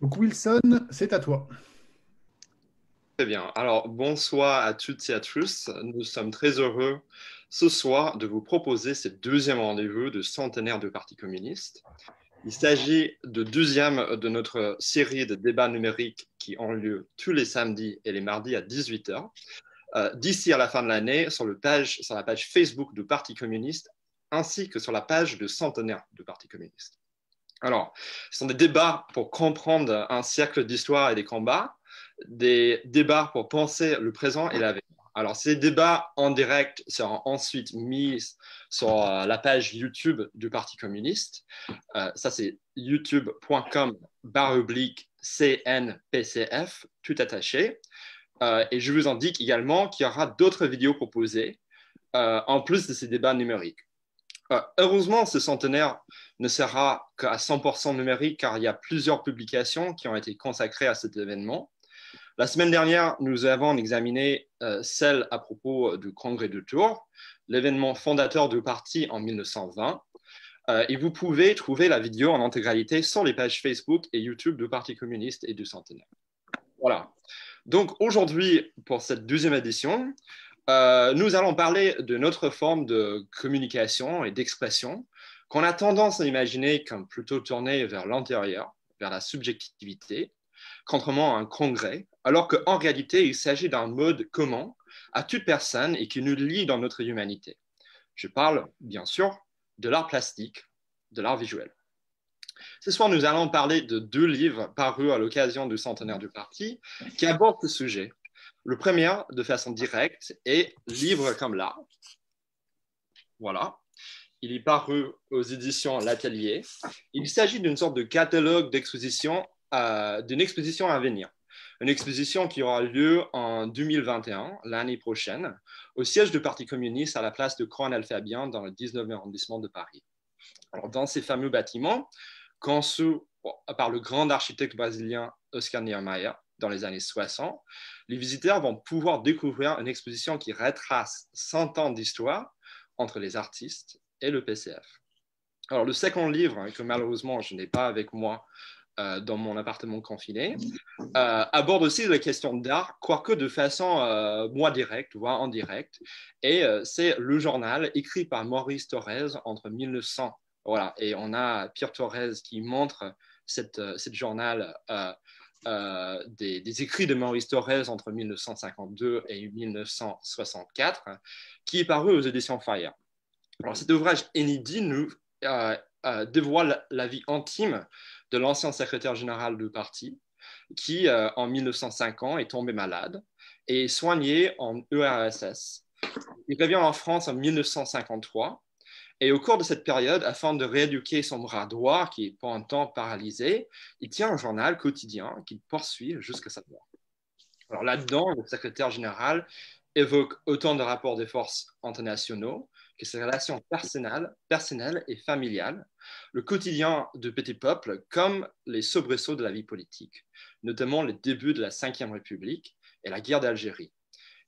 Donc Wilson, c'est à toi. Très bien. Alors, bonsoir à toutes et à tous. Nous sommes très heureux ce soir de vous proposer ce deuxième rendez-vous de centenaire du Parti communiste. Il s'agit de deuxième de notre série de débats numériques qui ont lieu tous les samedis et les mardis à 18h. Euh, d'ici à la fin de l'année, sur, sur la page Facebook du Parti communiste, ainsi que sur la page de centenaire du Parti communiste. Alors, ce sont des débats pour comprendre un siècle d'histoire et des combats, des débats pour penser le présent et l'avenir. Alors, ces débats en direct seront ensuite mis sur euh, la page YouTube du Parti communiste. Euh, ça, c'est youtube.com CNPCF, tout attaché. Euh, et je vous indique également qu'il y aura d'autres vidéos proposées en plus de ces débats numériques. Heureusement, ce centenaire ne sera qu'à 100% numérique car il y a plusieurs publications qui ont été consacrées à cet événement. La semaine dernière, nous avons examiné euh, celle à propos du Congrès de Tours, l'événement fondateur du parti en 1920. Euh, et vous pouvez trouver la vidéo en intégralité sur les pages Facebook et YouTube du Parti communiste et du Centenaire. Voilà. Donc aujourd'hui, pour cette deuxième édition, euh, nous allons parler de notre forme de communication et d'expression qu'on a tendance à imaginer comme plutôt tournée vers l'intérieur, vers la subjectivité, contrairement à un congrès, alors qu'en réalité, il s'agit d'un mode commun à toute personne et qui nous lie dans notre humanité. Je parle, bien sûr, de l'art plastique, de l'art visuel. Ce soir, nous allons parler de deux livres parus à l'occasion du centenaire du parti qui abordent ce sujet. Le premier, de façon directe, est Livre comme l'art. Voilà. Il est paru aux éditions L'Atelier. Il s'agit d'une sorte de catalogue d'exposition, euh, d'une exposition à venir une exposition qui aura lieu en 2021, l'année prochaine, au siège du Parti communiste à la place de Coronel Fabien dans le 19e arrondissement de Paris. Alors, dans ces fameux bâtiments, conçus par le grand architecte brésilien Oscar Niemeyer dans les années 60, les visiteurs vont pouvoir découvrir une exposition qui retrace 100 ans d'histoire entre les artistes et le PCF. Alors, le second livre, hein, que malheureusement je n'ai pas avec moi euh, dans mon appartement confiné, euh, aborde aussi la question d'art, quoique de façon euh, moins directe, voire en direct. Et c'est le journal écrit par Maurice Thorez entre 1900. Voilà, et on a Pierre Thorez qui montre cette, cette journal des, des, écrits de Maurice Thorez entre 1952 et 1964, qui est paru aux éditions Fire. Alors, cet ouvrage inédit nous dévoile la vie intime de l'ancien secrétaire général du parti, qui, euh, en 1950, est tombé malade et soigné en ERSS. Il revient en France en 1953 et au cours de cette période, afin de rééduquer son bras droit qui est pour un temps paralysé, il tient un journal quotidien qu'il poursuit jusqu'à sa mort. Alors là-dedans, le secrétaire général évoque autant de rapports des forces internationaux que ses relations personnelles, personnelles et familiales, le quotidien de petit peuple comme les soubresauts de la vie politique, notamment les débuts de la Ve République et la guerre d'Algérie.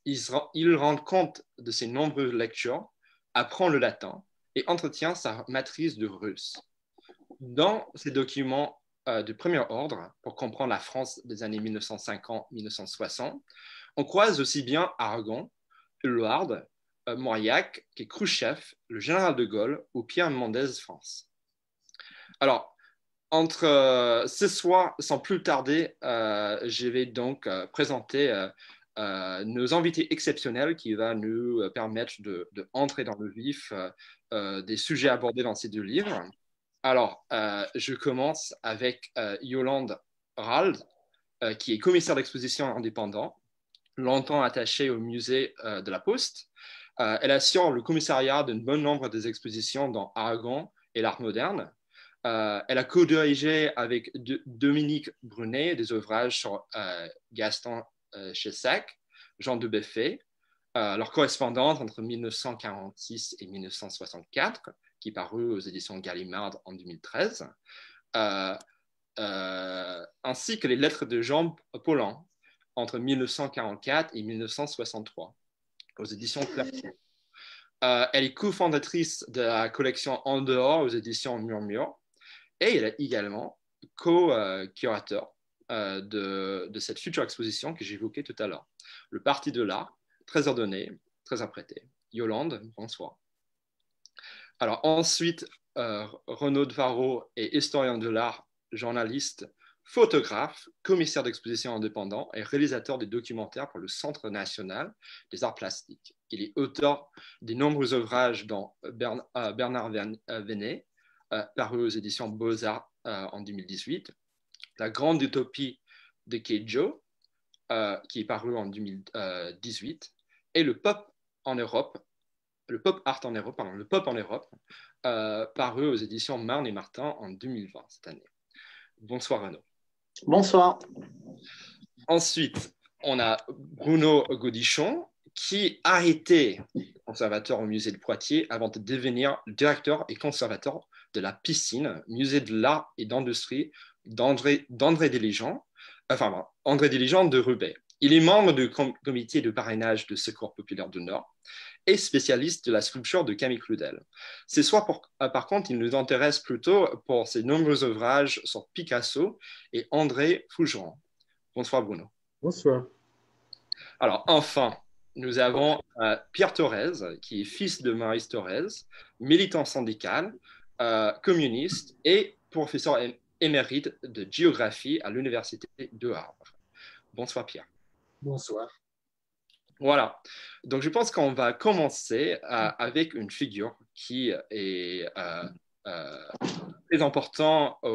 Il, rend compte de ses nombreuses lectures, apprend le latin et entretient sa matrice de russe. Dans ces documents euh, de premier ordre, pour comprendre la France des années 1950-1960, on croise aussi bien Aragon, Éluard, euh, Mauriac, Khrushchev, le général de Gaulle ou Pierre Mendès France. Alors, entre euh, ce soir, sans plus tarder, euh, je vais donc présenter nos invités exceptionnels qui vont nous permettre de, entrer dans le vif des sujets abordés dans ces deux livres. Alors, je commence avec Yolande Rald, qui est commissaire d'exposition indépendant, longtemps attachée au musée de la Poste euh, elle assure le commissariat d'un bon nombre des expositions dans Aragon et l'art moderne. Euh, elle a co-dirigé avec Dominique Brunet des ouvrages sur euh, Gaston Chessac, Jean de Beffet, leur correspondante entre 1946 et 1964, qui parut aux éditions Gallimard en 2013, ainsi que les lettres de Jean Paulhan entre 1944 et 1963 aux éditions. Euh, elle est cofondatrice de la collection En dehors aux éditions Murmure et elle est également co-curateur de, cette future exposition que j'évoquais tout à l'heure. Le parti de l'art, très ordonné, très apprêté. Yolande, bonsoir. Alors ensuite, Renaud Varro est historien de l'art, journaliste, photographe, commissaire d'exposition indépendant et réalisateur des documentaires pour le Centre national des arts plastiques. Il est auteur des nombreux ouvrages dans euh, Bernard euh, euh, paru aux éditions Beaux-Arts en 2018, La Grande Utopie de Keijo, qui est paru en 2018, et le Pop en Europe, le Pop Art en Europe, pardon, le Pop en Europe, paru aux éditions Marne et Martin en 2020 cette année. Bonsoir Renaud. Bonsoir. Ensuite, on a Bruno Godichon, qui a été conservateur au musée de Poitiers avant de devenir directeur et conservateur de la piscine, musée de l'art et d'industrie d'André Diligent, enfin André Diligent de Roubaix. Il est membre du comité de parrainage de Secours populaire du Nord et spécialiste de la sculpture de Camille Claudel. C'est soit euh, par contre, il nous intéresse plutôt pour ses nombreux ouvrages sur Picasso et André Fougeron. Bonsoir Bruno. Bonsoir. Alors enfin, nous avons euh, Pierre Thorez, qui est fils de Marie Thorez, militant syndical, euh, communiste et professeur émérite de géographie à l'Université de Harvard. Bonsoir Pierre. Bonsoir. Voilà. Donc, je pense qu'on va commencer euh, avec une figure qui est euh, euh, très importante à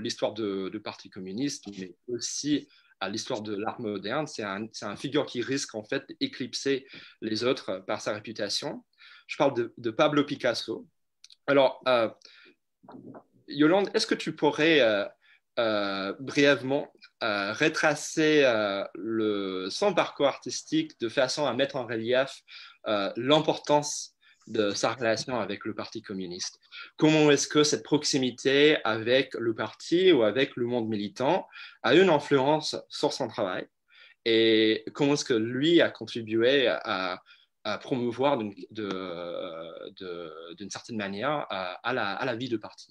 l'histoire du Parti communiste, mais aussi à l'histoire de l'art moderne. C'est un, un, figure qui risque en fait d'éclipser les autres par sa réputation. Je parle de, de Pablo Picasso. Alors, Yolande, est-ce que tu pourrais euh, brièvement euh, retracer euh, le, son parcours artistique de façon à mettre en relief l'importance de sa relation avec le Parti communiste? Comment est-ce que cette proximité avec le parti ou avec le monde militant a une influence sur son travail? Et comment est-ce que lui a contribué à, promouvoir d'une certaine manière la, à la vie de parti?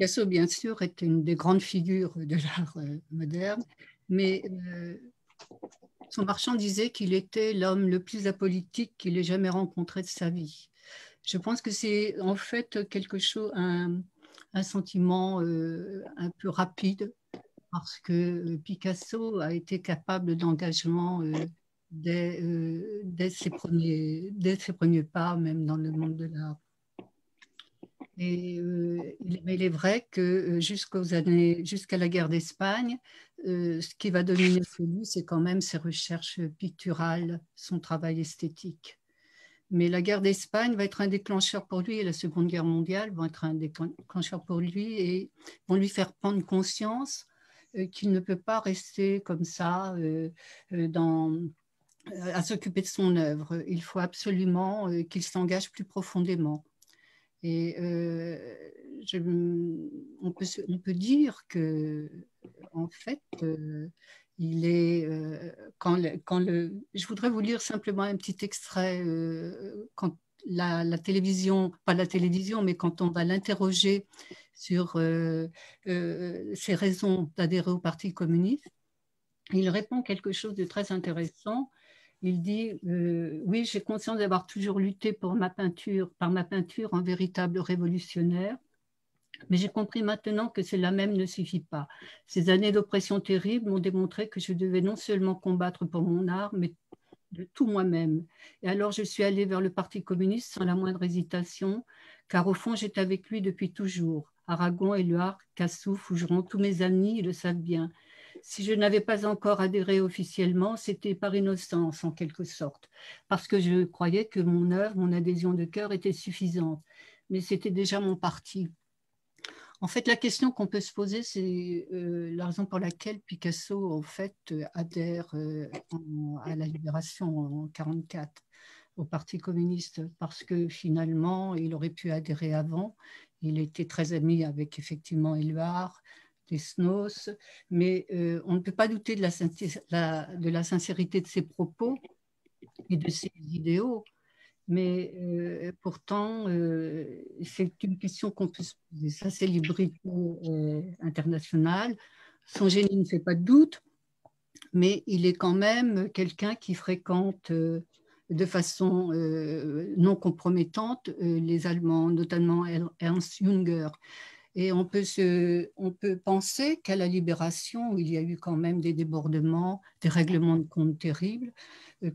Picasso, bien sûr, est une des grandes figures de l'art euh, moderne, mais euh, son marchand disait qu'il était l'homme le plus apolitique qu'il ait jamais rencontré de sa vie. Je pense que c'est en fait quelque chose, un, sentiment euh, un peu rapide, parce que Picasso a été capable d'engagement dès, ses premiers, dès ses premiers pas, même dans le monde de l'art. Et, euh, mais il est vrai que euh, jusqu'aux années, jusqu'à la guerre d'Espagne, euh, ce qui va dominer chez lui, c'est quand même ses recherches picturales, son travail esthétique. Mais la guerre d'Espagne va être un déclencheur pour lui et la Seconde Guerre mondiale vont être un déclencheur pour lui et vont lui faire prendre conscience qu'il ne peut pas rester comme ça à s'occuper de son œuvre. Il faut absolument qu'il s'engage plus profondément. Et euh, on, peut, dire que, en fait, euh, il est. Euh, quand, le, quand le, je voudrais vous lire simplement un petit extrait. quand la, la, télévision, pas la télévision, mais quand on va l'interroger sur ses raisons d'adhérer au Parti communiste, il répond quelque chose de très intéressant il dit euh, Oui, j'ai conscience d'avoir toujours lutté pour ma peinture, par ma peinture en véritable révolutionnaire, mais j'ai compris maintenant que cela même ne suffit pas. Ces années d'oppression terrible m'ont démontré que je devais non seulement combattre pour mon art, mais de tout moi-même. Et alors je suis allée vers le Parti communiste sans la moindre hésitation, car au fond j'étais avec lui depuis toujours. Aragon, Éluard, Cassou, Fougeron, tous mes amis le savent bien. Si je n'avais pas encore adhéré officiellement, c'était par innocence en quelque sorte, parce que je croyais que mon œuvre, mon adhésion de cœur était suffisante, mais c'était déjà mon parti. En fait, la question qu'on peut se poser, c'est euh, la raison pour laquelle Picasso, en fait, adhère euh, à la libération en 1944 au Parti communiste, parce que finalement, il aurait pu adhérer avant. Il était très ami avec effectivement Éluard, Snos, mais euh, on ne peut pas douter de la, de la, sincérité de ses propos et de ses idéaux. Mais euh, pourtant, euh, c'est une question qu'on peut se poser. Sa célébrité internationale, son génie ne fait pas de doute, mais il est quand même quelqu'un qui fréquente de façon non compromettante les Allemands, notamment Ernst Junger. Et on peut, se, on peut penser qu'à la libération, il y a eu quand même des débordements, des règlements de compte terribles,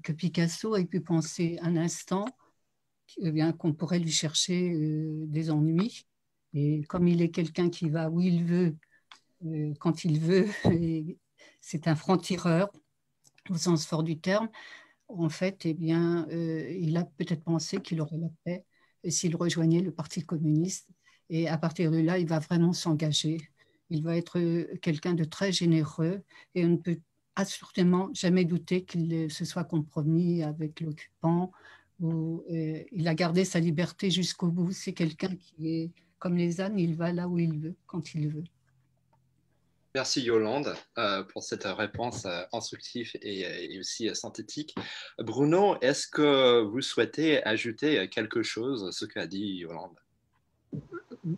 que Picasso ait pu penser un instant eh bien qu'on pourrait lui chercher euh, des ennuis. Et comme il est quelqu'un qui va où il veut, euh, quand il veut, c'est un franc-tireur au sens fort du terme, en fait, eh bien, euh, il a peut-être pensé qu'il aurait la paix s'il rejoignait le Parti communiste. Et à partir de là, il va vraiment s'engager. Il va être quelqu'un de très généreux et on ne peut absolument jamais douter qu'il se soit compromis avec l'occupant euh, il a gardé sa liberté jusqu'au bout. C'est quelqu'un qui est comme les ânes, il va là où il veut, quand il veut. Merci Yolande euh, pour cette réponse euh, instructive et, aussi synthétique. Bruno, est-ce que vous souhaitez ajouter quelque chose à ce qu'a dit Yolande?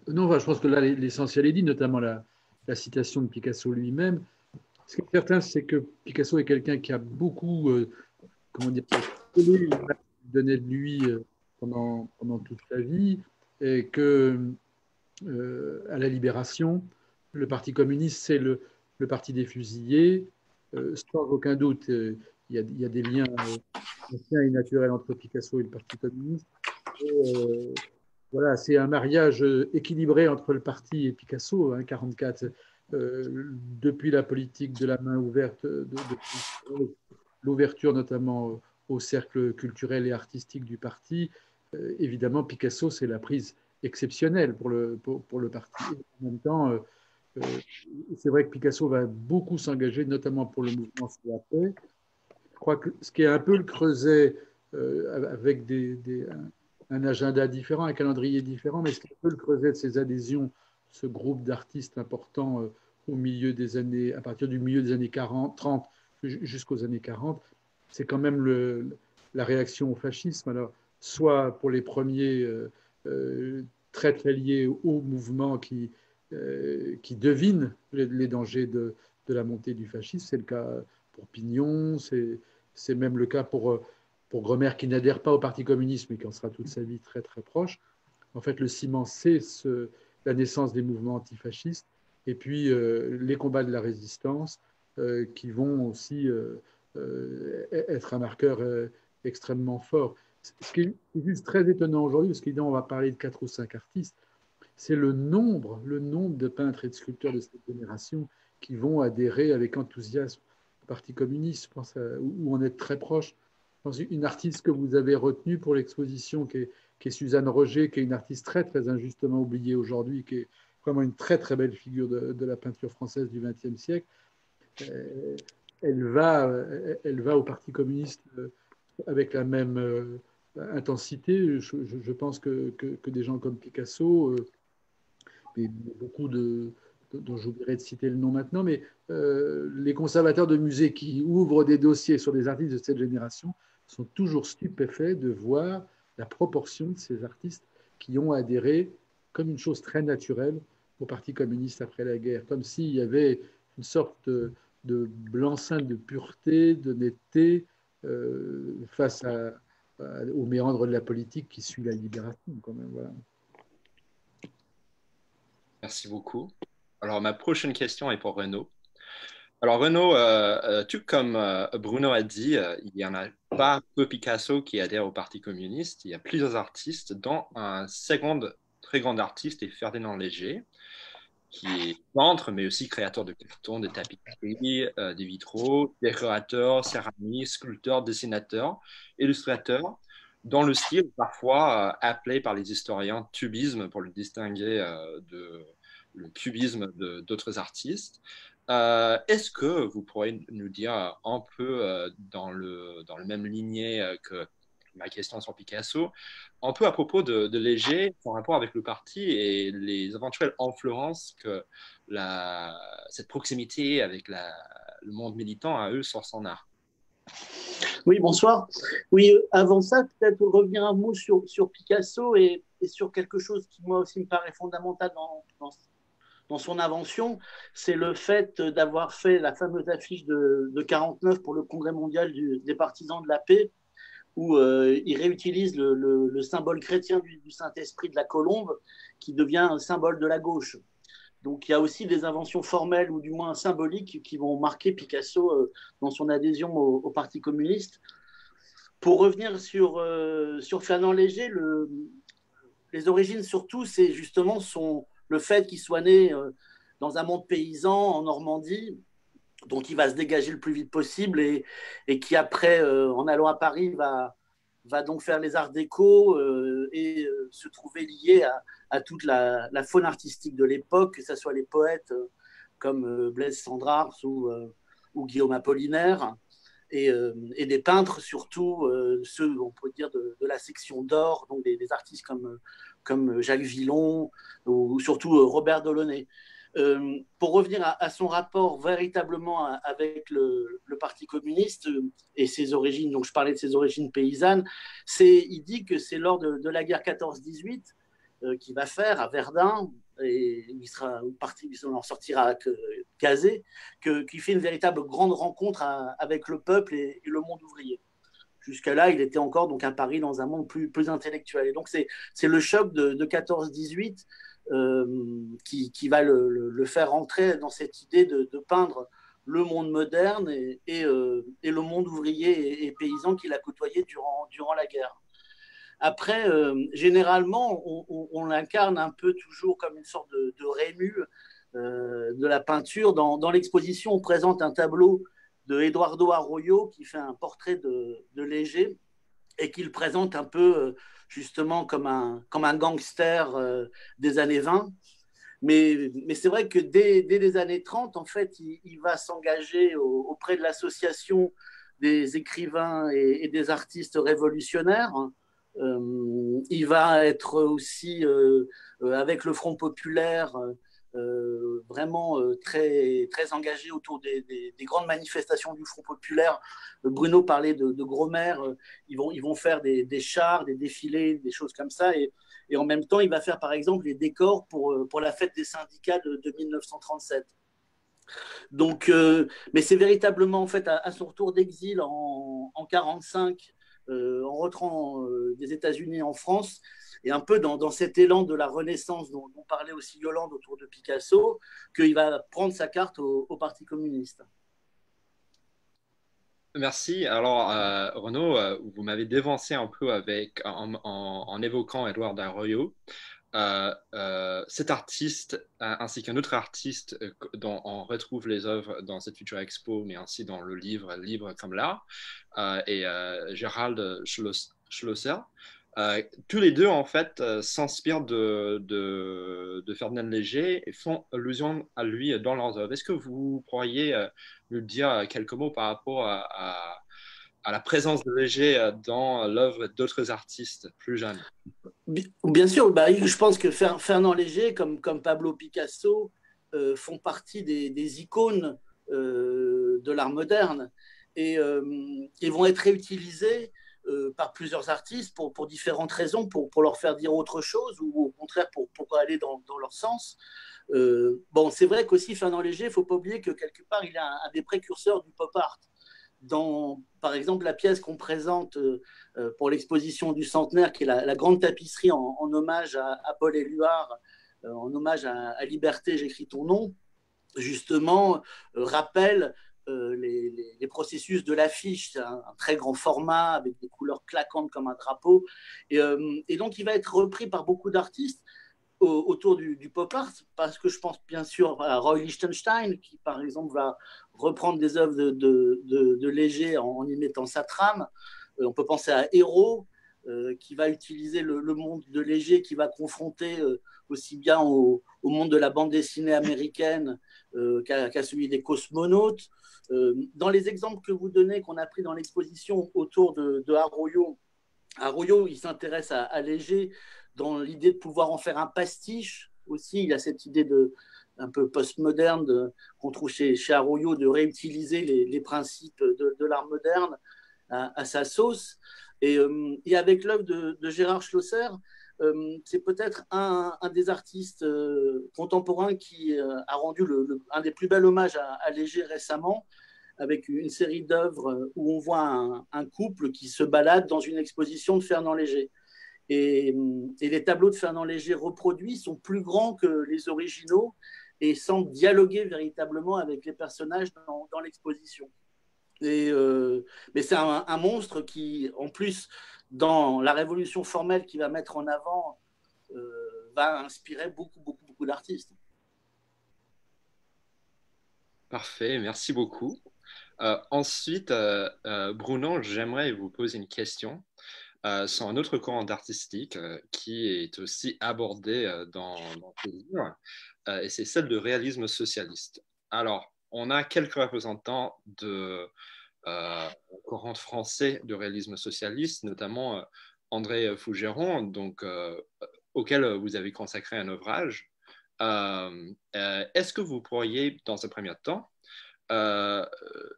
Non, je pense que là l'essentiel est dit, notamment la, citation de Picasso lui-même. Ce qui est certain, c'est que Picasso est quelqu'un qui a beaucoup, comment dire, donnait de lui euh, pendant, toute sa vie, et que euh, à la libération, le Parti communiste, c'est le, parti des fusillés. Euh, sans aucun doute, il y, a, des liens anciens et naturels entre Picasso et le Parti communiste. Voilà, c'est un mariage équilibré entre le parti et Picasso, hein, 44. depuis la politique de la main ouverte, de, l'ouverture notamment au cercle culturel et artistique du parti. Euh, évidemment, Picasso, c'est la prise exceptionnelle pour le, pour, le parti. En même temps, euh, euh, c'est vrai que Picasso va beaucoup s'engager, notamment pour le mouvement sur la paix. Je crois que ce qui est un peu le creuset, avec des, agenda différent, un calendrier différent, mais ce qui est un peu le creuset de ces adhésions, ce groupe d'artistes importants au milieu des années, à partir du milieu des années 40, 30 jusqu'aux années 40, c'est quand même la réaction au fascisme. Alors, soit pour les premiers euh, euh, très très liés au mouvement qui, euh, qui devinent les, dangers de, de, la montée du fascisme, c'est le cas pour Pignon, c'est même le cas pour, pour Gremer qui n'adhère pas au Parti communiste mais qui en sera toute sa vie très très proche. En fait, le ciment, c'est la naissance des mouvements antifascistes et puis les combats de la résistance qui vont aussi euh, être un marqueur euh, extrêmement fort. Ce qui est juste très étonnant aujourd'hui, parce qu'évidemment, on va parler de quatre ou cinq artistes, c'est le nombre, le nombre de peintres et de sculpteurs de cette génération qui vont adhérer avec enthousiasme au Parti communiste, je pense où on est très proche. Une artiste que vous avez retenue pour l'exposition, qui est, Suzanne Roger, qui est une artiste très, très injustement oubliée aujourd'hui, qui est vraiment une très, très belle figure de, la peinture française du XXe siècle. Euh, elle va, elle va au Parti communiste euh, avec la même euh, intensité. Je, pense que, que, des gens comme Picasso, euh, beaucoup de, dont j'oublierai de citer le nom maintenant, mais les conservateurs de musées qui ouvrent des dossiers sur des artistes de cette génération sont toujours stupéfaits de voir la proportion de ces artistes qui ont adhéré comme une chose très naturelle au Parti communiste après la guerre, comme s'il y avait une sorte de, blanc-seing de pureté, de netteté euh, face à, au méandre de la politique qui suit la libération. Merci beaucoup. Alors, ma prochaine question est pour Renaud. Alors, Renaud, euh, euh, tout comme Bruno a dit, il n'y en a pas peu Picasso qui adhère au Parti communiste. Il y a plusieurs artistes, dont un second très grand artiste est Ferdinand Léger qui est peintre, mais aussi créateur de cartons, de tapisseries, euh, des vitraux, décorateur, céramistes, sculpteur, dessinateur, illustrateur, dans le style parfois euh, appelé par les historiens tubisme pour le distinguer euh, de le cubisme d'autres artistes. Est-ce que vous pourriez nous dire un peu dans, le, dans le même lignée que ma question sur Picasso, un peu à propos de, Léger, en rapport avec le parti et les éventuelles influences que cette proximité avec le monde militant a eu sur son art? Oui, bonsoir. Oui, avant ça, peut-être revenir un mot sur, sur Picasso et, sur quelque chose qui, moi aussi, me paraît fondamental dans, dans, son invention, c'est le fait d'avoir fait la fameuse affiche de, de 49 pour le Congrès mondial des partisans de la paix, où euh, il réutilise le, le, symbole chrétien du, Saint-Esprit de la colombe, qui devient un symbole de la gauche. Donc il y a aussi des inventions formelles ou du moins symboliques qui vont marquer Picasso euh, dans son adhésion au, Parti communiste. Pour revenir sur, euh, sur Fernand Léger, le, les origines surtout, c'est justement son, le fait qu'il soit né euh, dans un monde paysan en Normandie, dont il va se dégager le plus vite possible et, qui après, en allant à Paris, va, va donc faire les arts déco et se trouver lié à, toute la, faune artistique de l'époque, que ce soit les poètes euh, comme euh, Blaise Cendrars ou, euh, ou Guillaume Apollinaire, et, des peintres surtout, ceux, on peut dire, de, la section d'or, donc des, artistes comme, comme Jacques Villon ou, surtout Robert Delaunay. pour revenir à, son rapport véritablement avec le, Parti communiste et ses origines, donc je parlais de ses origines paysannes, il dit que c'est lors de, la guerre 14-18 euh, qui va faire à Verdun, et il sera parti, il en sortira casé, que, qui fait une véritable grande rencontre avec le peuple et, le monde ouvrier. Jusqu'à là, il était encore donc à Paris dans un monde plus, intellectuel. Et donc c'est le choc de, 14-18 euh, qui, qui, va le, le, faire entrer dans cette idée de, peindre le monde moderne et, et, euh, le monde ouvrier et, paysan qu'il a côtoyé durant, durant la guerre. Après, euh, généralement, on, l'incarne un peu toujours comme une sorte de, de Rému de la peinture. Dans, l'exposition, on présente un tableau de Eduardo Arroyo qui fait un portrait de, Léger et qu'il présente un peu euh, justement comme un, comme un gangster des années 20. Mais, mais c'est vrai que dès, les années 30, en fait, il, va s'engager auprès de l'association des écrivains et, des artistes révolutionnaires euh, il va être aussi euh, euh, avec le Front populaire vraiment très, très engagé autour des, grandes manifestations du Front populaire. Bruno parlait de, gros maires. Ils vont, ils vont faire des, chars, des défilés, des choses comme ça. Et, en même temps, il va faire par exemple les décors pour, pour la fête des syndicats de, 1937. Donc, mais c'est véritablement en fait à, son retour d'exil en, en 45 euh, en rentrant euh, des États-Unis en France, et un peu dans, cet élan de la Renaissance dont, parlait aussi Yolande autour de Picasso, qu'il va prendre sa carte au, Parti communiste. Merci. Alors, euh, Renaud, vous m'avez dévancé un peu avec, en, évoquant Edouard Arroyo. Euh, euh, cet artiste euh, ainsi qu'un autre artiste dont on retrouve les œuvres dans cette future expo, mais ainsi dans le livre Libre comme l'art, et Gérald Schlosser. tous les deux, en fait, s'inspirent de, de, Ferdinand Léger et font allusion à lui dans leurs œuvres. Est-ce que vous pourriez nous dire quelques mots par rapport à la présence de Léger euh, dans l'œuvre d'autres artistes plus jeunes Bien sûr, bah, je pense que Fernand Léger, comme, Pablo Picasso, euh, font partie des, icônes euh, de l'art moderne et, vont être réutilisés par plusieurs artistes pour, différentes raisons, pour, leur faire dire autre chose ou au contraire pour, aller dans, leur sens. bon, c'est vrai qu'aussi Fernand Léger, il ne faut pas oublier que quelque part, il est un des précurseurs du pop art dans, par exemple, la pièce qu'on présente euh, euh, pour l'exposition du centenaire, qui est la, grande tapisserie en, hommage à, Paul Éluard, euh, en hommage à, Liberté, j'écris ton nom, justement, rappelle les, processus de l'affiche. C'est un, très grand format avec des couleurs claquantes comme un drapeau. Et donc, il va être repris par beaucoup d'artistes autour du, pop art, parce que je pense bien sûr à Roy Lichtenstein, qui par exemple va reprendre des œuvres de, de, Léger en, y mettant sa trame. Euh, on peut penser à Héros, euh, qui va utiliser le, monde de Léger, qui va confronter euh, aussi bien au, monde de la bande dessinée américaine qu'à celui des cosmonautes. dans les exemples que vous donnez, qu'on a pris dans l'exposition autour de, Arroyo, Arroyo, il s'intéresse à Léger dans l'idée de pouvoir en faire un pastiche aussi. Il a cette idée de, un peu postmoderne qu'on trouve chez, chez Arroyo, de réutiliser les, principes de, l'art moderne à, sa sauce. Et, et avec l'œuvre de, Gérard Schlosser, c'est peut-être un, des artistes contemporains qui a rendu un des plus bels hommages à Léger récemment, avec une série d'œuvres où on voit un, couple qui se balade dans une exposition de Fernand Léger. Et, les tableaux de Fernand Léger reproduits sont plus grands que les originaux et semblent dialoguer véritablement avec les personnages dans, l'exposition. Euh, mais c'est un, monstre qui, en plus, dans la révolution formelle qu'il va mettre en avant, euh, va inspirer beaucoup, beaucoup, beaucoup d'artistes. Parfait, merci beaucoup. Euh, ensuite, Bruno, j'aimerais vous poser une question sur un autre courant artistique qui est aussi abordé dans, dans tes livres, et c'est celle de réalisme socialiste. Alors, on a quelques représentants de courant français de réalisme socialiste, notamment André Fougeron, donc, auquel vous avez consacré un ouvrage. Est-ce que vous pourriez, dans un premier temps, euh,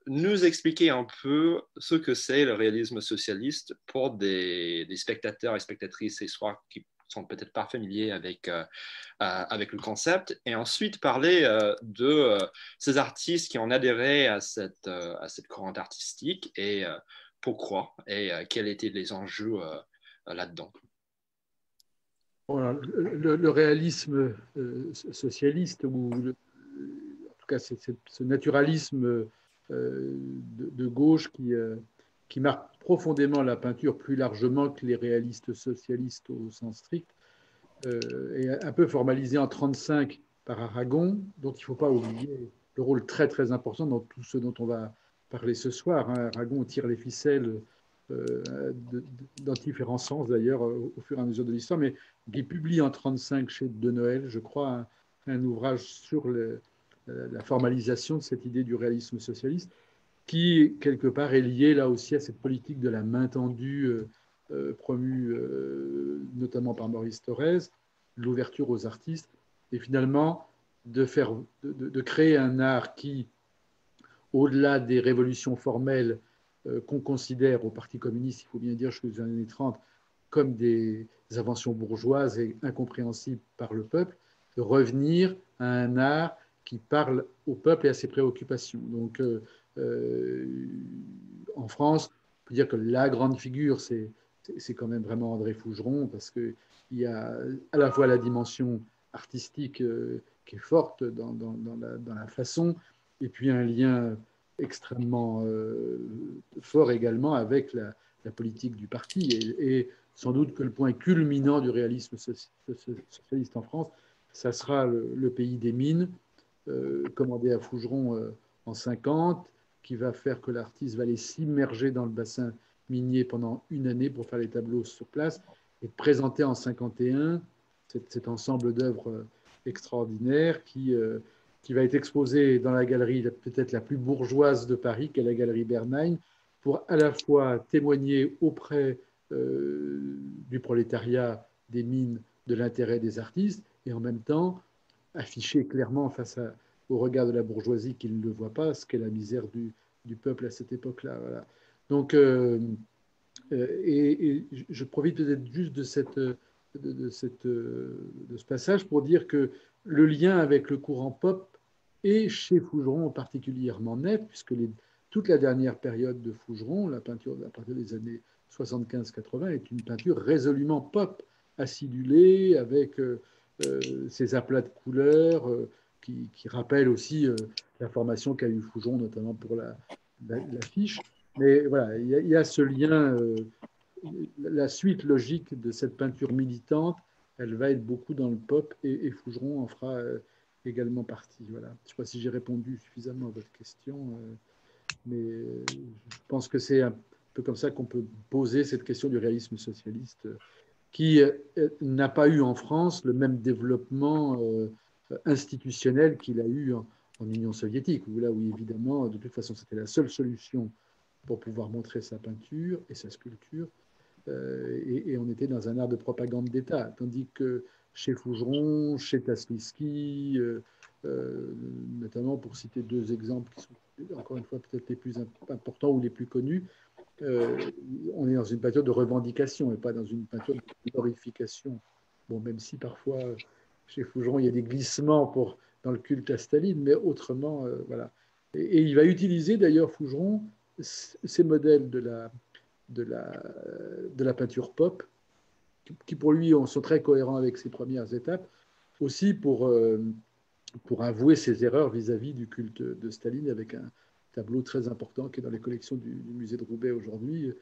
nous expliquer un peu ce que c'est le réalisme socialiste pour des, spectateurs et spectatrices et soit qui sont peut-être pas familiers avec, euh, euh, avec le concept, et ensuite parler de ces artistes qui ont adhéré à cette, à cette courante artistique et pourquoi et quels étaient les enjeux là-dedans. le, le, réalisme socialiste ou le, cas, c'est ce naturalisme euh, de, gauche qui, euh, qui marque profondément la peinture plus largement que les réalistes socialistes au sens strict, euh, et un peu formalisé en 1935 par Aragon, dont il ne faut pas oublier le rôle très très important dans tout ce dont on va parler ce soir. Hein. Aragon tire les ficelles dans différents sens d'ailleurs au, fur et à mesure de l'histoire, mais qui publie en 1935 chez De Noël, je crois, un, un ouvrage sur le, euh, la formalisation de cette idée du réalisme socialiste, qui, quelque part, est liée là aussi à cette politique de la main tendue euh, euh, promue notamment par Maurice Thorez, l'ouverture aux artistes, et finalement de, faire, de, créer un art qui, au-delà des révolutions formelles qu'on considère au Parti communiste, il faut bien dire, jusqu'aux années 30, comme des inventions bourgeoises et incompréhensibles par le peuple, de revenir à un art qui parle au peuple et à ses préoccupations. Donc, euh, euh, en France, on peut dire que la grande figure, c'est c'est quand même vraiment André Fougeron, parce qu'il y a à la fois la dimension artistique euh, qui est forte dans, dans, la, façon, et puis un lien extrêmement fort également avec la, politique du parti. Et, sans doute que le point culminant du réalisme socialiste en France, ça sera le pays des mines, commandé à Fougeron euh, en 50, qui va faire que l'artiste va aller s'immerger dans le bassin minier pendant une année pour faire les tableaux sur place et présenter en 51 cet, ensemble d'œuvres euh, extraordinaires qui, qui va être exposé dans la galerie peut-être la plus bourgeoise de Paris, qui est la galerie Bernheim, pour à la fois témoigner auprès du prolétariat des mines de l'intérêt des artistes et en même temps afficher clairement face au regard de la bourgeoisie qu'il ne voit pas ce qu'est la misère du, peuple à cette époque-là. Donc, euh, euh, et, je profite peut-être juste de, cette, de, cette, de, ce passage pour dire que le lien avec le courant pop est chez Fougeron particulièrement net, puisque toute la dernière période de Fougeron, la peinture à partir des années 75-80, est une peinture résolument pop, acidulée, avec euh, euh, ces aplats de couleurs euh, qui, rappellent aussi euh, la formation qu'a eu Foujon, notamment pour. La, Mais voilà, il y, a, ce lien, la suite logique de cette peinture militante, elle va être beaucoup dans le pop et, et Fougeron en fera également partie. Voilà. Je ne sais pas si j'ai répondu suffisamment à votre question, mais je pense que c'est un peu comme ça qu'on peut poser cette question du réalisme socialiste qui euh, n'a pas eu en France le même développement euh, institutionnel qu'il a eu en, Union soviétique, où là où évidemment, de toute façon, c'était la seule solution pour pouvoir montrer sa peinture et sa sculpture, euh, et, on était dans un art de propagande d'État, tandis que chez Fougeron, chez Tasliski, notamment pour citer deux exemples qui sont encore une fois peut-être les plus importants ou les plus connus. On est dans une peinture de revendication et pas dans une peinture de glorification. Bon, même si parfois chez Fougeron il y a des glissements pour, dans le culte à Staline, mais autrement, voilà. Et, il va utiliser d'ailleurs Fougeron ces modèles de la, de la, de la peinture pop, qui pour lui sont très cohérents avec ses premières étapes, aussi pour, euh, pour avouer ses erreurs vis-à-vis du culte de Staline, avec un tableau très important qui est dans les collections du, musée de Roubaix aujourd'hui,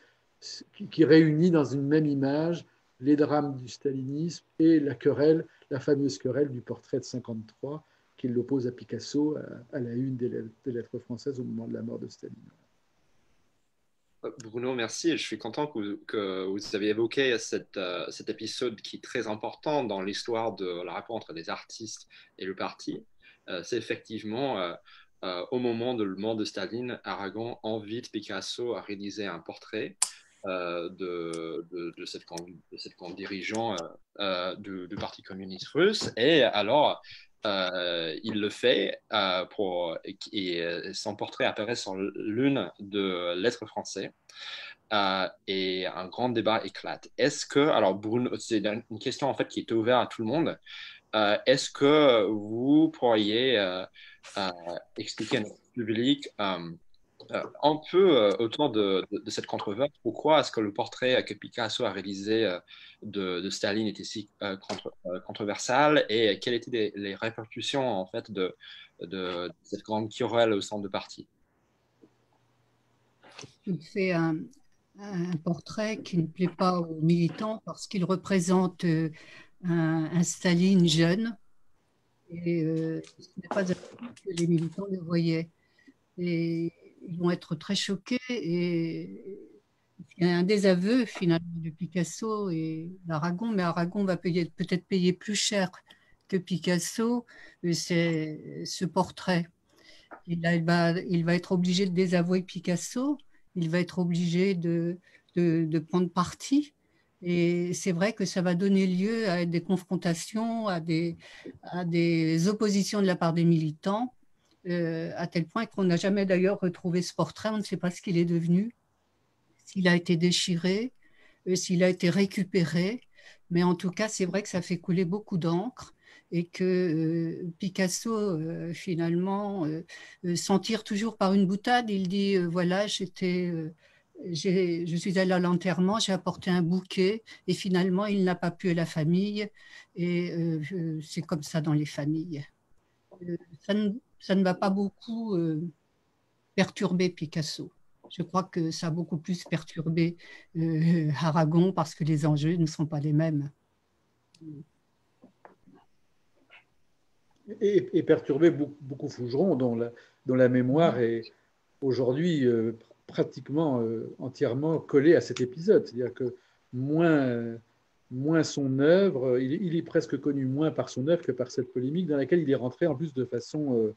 qui, réunit dans une même image les drames du stalinisme et la querelle, la fameuse querelle du portrait de 53, qui l'oppose à Picasso à, la une des lettres, françaises au moment de la mort de Staline. Bruno, merci. Je suis content que vous, avez évoqué euh, cet épisode qui est très important dans l'histoire de la rencontre entre les artistes et le parti. Euh, c'est effectivement euh, au moment de mort de Staline, Aragon invite Picasso à réaliser un portrait de, de, de, cette, de cette dirigeant du, du, Parti communiste russe. Et alors, euh, il le fait euh, pour, et euh, son portrait apparaît sur l'une de lettres français. et un grand débat éclate. Est-ce que, alors Bruno, c'est une question en fait qui est ouverte à tout le monde. Est-ce que vous pourriez expliquer à notre public euh, un peu euh, autour de, cette controverse. Pourquoi est-ce que le portrait que Picasso a réalisé euh, de, Staline était si controversal et quelles étaient les, répercussions en fait de, cette grande querelle au centre de parti? Il fait un, portrait qui ne plaît pas aux militants parce qu'il représente un, Staline jeune et ce n'est pas que les militants le voyaient. Et ils vont être très choqués et il y a un désaveu finalement de Picasso et d'Aragon, mais Aragon va peut-être payer plus cher que Picasso euh, ce portrait. Il, va, être obligé de désavouer Picasso, il va être obligé de, prendre parti. Et c'est vrai que ça va donner lieu à des confrontations, à des, oppositions de la part des militants. Euh, à tel point qu'on n'a jamais d'ailleurs retrouvé ce portrait, on ne sait pas ce qu'il est devenu, s'il a été déchiré, euh, s'il a été récupéré, mais en tout cas, c'est vrai que ça fait couler beaucoup d'encre et que euh, Picasso, finalement, s'en tire toujours par une boutade. Il dit, voilà, j'étais... je suis allé à l'enterrement, j'ai apporté un bouquet et finalement il n'a pas pu à la famille et c'est comme ça dans les familles. ça, ne, ça ne va pas beaucoup euh, perturber Picasso. Je crois que ça a beaucoup plus perturbé euh, Aragon parce que les enjeux ne sont pas les mêmes. Et, perturber beaucoup, Fougeron, dont la, dont la mémoire est aujourd'hui euh, pratiquement entièrement collée à cet épisode. C'est-à-dire que moins, moins son œuvre, il, est presque connu moins par son œuvre que par cette polémique dans laquelle il est rentré en plus de façon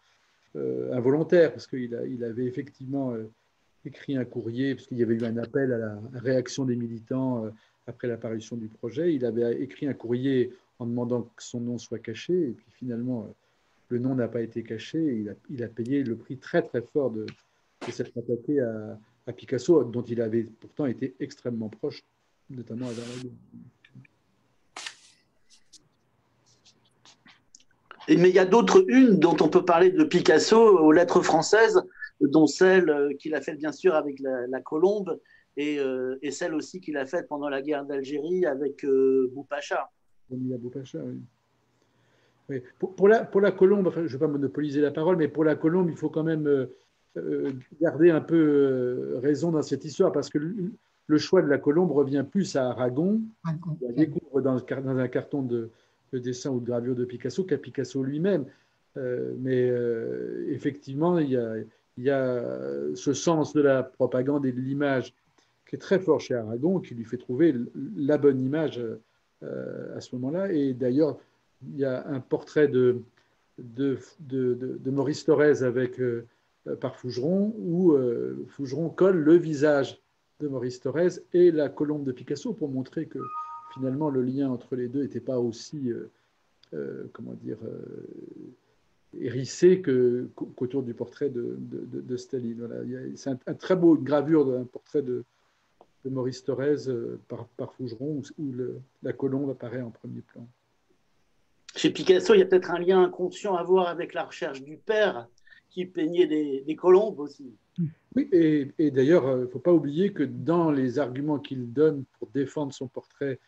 euh, involontaire, parce qu'il il avait effectivement euh, écrit un courrier, parce qu'il y avait eu un appel à la réaction des militants euh, après l'apparition du projet. Il avait écrit un courrier en demandant que son nom soit caché, et puis finalement, le nom n'a pas été caché, il a, il a, payé le prix très très fort de, de s'être attaqué à, à, Picasso, dont il avait pourtant été extrêmement proche, notamment à Darwin. mais il y a d'autres unes dont on peut parler de Picasso aux lettres françaises, dont celle euh, qu'il a faite bien sûr avec la, Colombe euh, et, celle aussi qu'il a faite pendant la guerre d'Algérie avec euh, Boupacha. Boupacha, oui. Pour, la, pour la Colombe, je ne vais pas monopoliser la parole, mais pour la Colombe, il faut quand même garder un peu raison dans cette histoire, parce que le, choix de la Colombe revient plus à Aragon, qui découvre dans, dans un carton de, dessin ou de gravure de Picasso qu'à Picasso lui-même. Euh, mais euh, effectivement, il y, a, il y, a, ce sens de la propagande et de l'image qui est très fort chez Aragon, qui lui fait trouver la bonne image euh, à ce moment-là. Et d'ailleurs, il y a un portrait de, de Maurice Thorez avec, par Fougeron, où Fougeron colle le visage de Maurice Thorez et la colombe de Picasso pour montrer que finalement, le lien entre les deux n'était pas aussi, euh, euh, comment dire, hérissé qu'autour du portrait de, de, Staline. Voilà. C'est un, très beau gravure d'un portrait de, Maurice Thorez par, par, Fougeron, où, la colombe apparaît en premier plan. Chez Picasso, il y a peut-être un lien inconscient à voir avec la recherche du père qui peignait des, colombes aussi. Oui, et, d'ailleurs, il ne faut pas oublier que dans les arguments qu'il donne pour défendre son portrait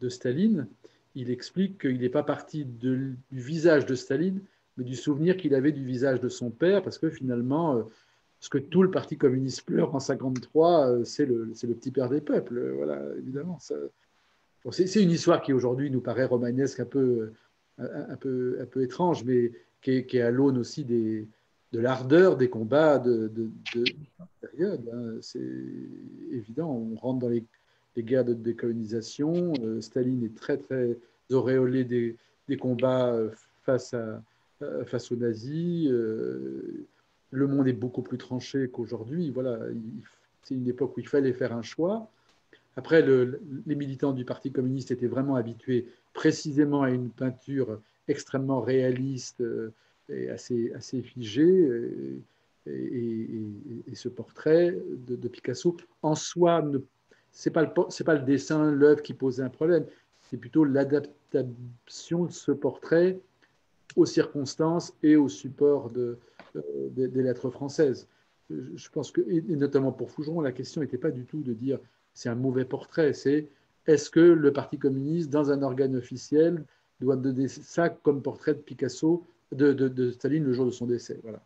de Staline, il explique qu'il n'est pas parti du visage de Staline, mais du souvenir qu'il avait du visage de son père, parce que finalement, euh, ce que tout le Parti communiste pleure en 53, euh, c'est le, le, petit père des peuples. Voilà, évidemment. c'est une histoire qui aujourd'hui nous paraît romanesque, un peu, un peu, un peu étrange, mais qui est, qui est à l'aune aussi des, de l'ardeur des combats de, de, période. Hein. C'est évident, on rentre dans les, guerres de décolonisation. Euh, Staline est très, très auréolé des, combats euh, face, à, euh, face aux nazis. le monde est beaucoup plus tranché qu'aujourd'hui. Voilà, c'est une époque où il fallait faire un choix. Après, les militants du Parti communiste étaient vraiment habitués précisément à une peinture extrêmement réaliste, est assez, assez figé. Et, ce portrait de, Picasso, en soi, ce n'est pas, le, pas le dessin, l'œuvre qui posait un problème, c'est plutôt l'adaptation de ce portrait aux circonstances et au support de, des lettres françaises. Je pense que, et notamment pour Fougeron, la question n'était pas du tout de dire c'est un mauvais portrait, c'est est-ce que le Parti communiste, dans un organe officiel, doit donner ça comme portrait de Picasso de, Staline le jour de son décès. Voilà.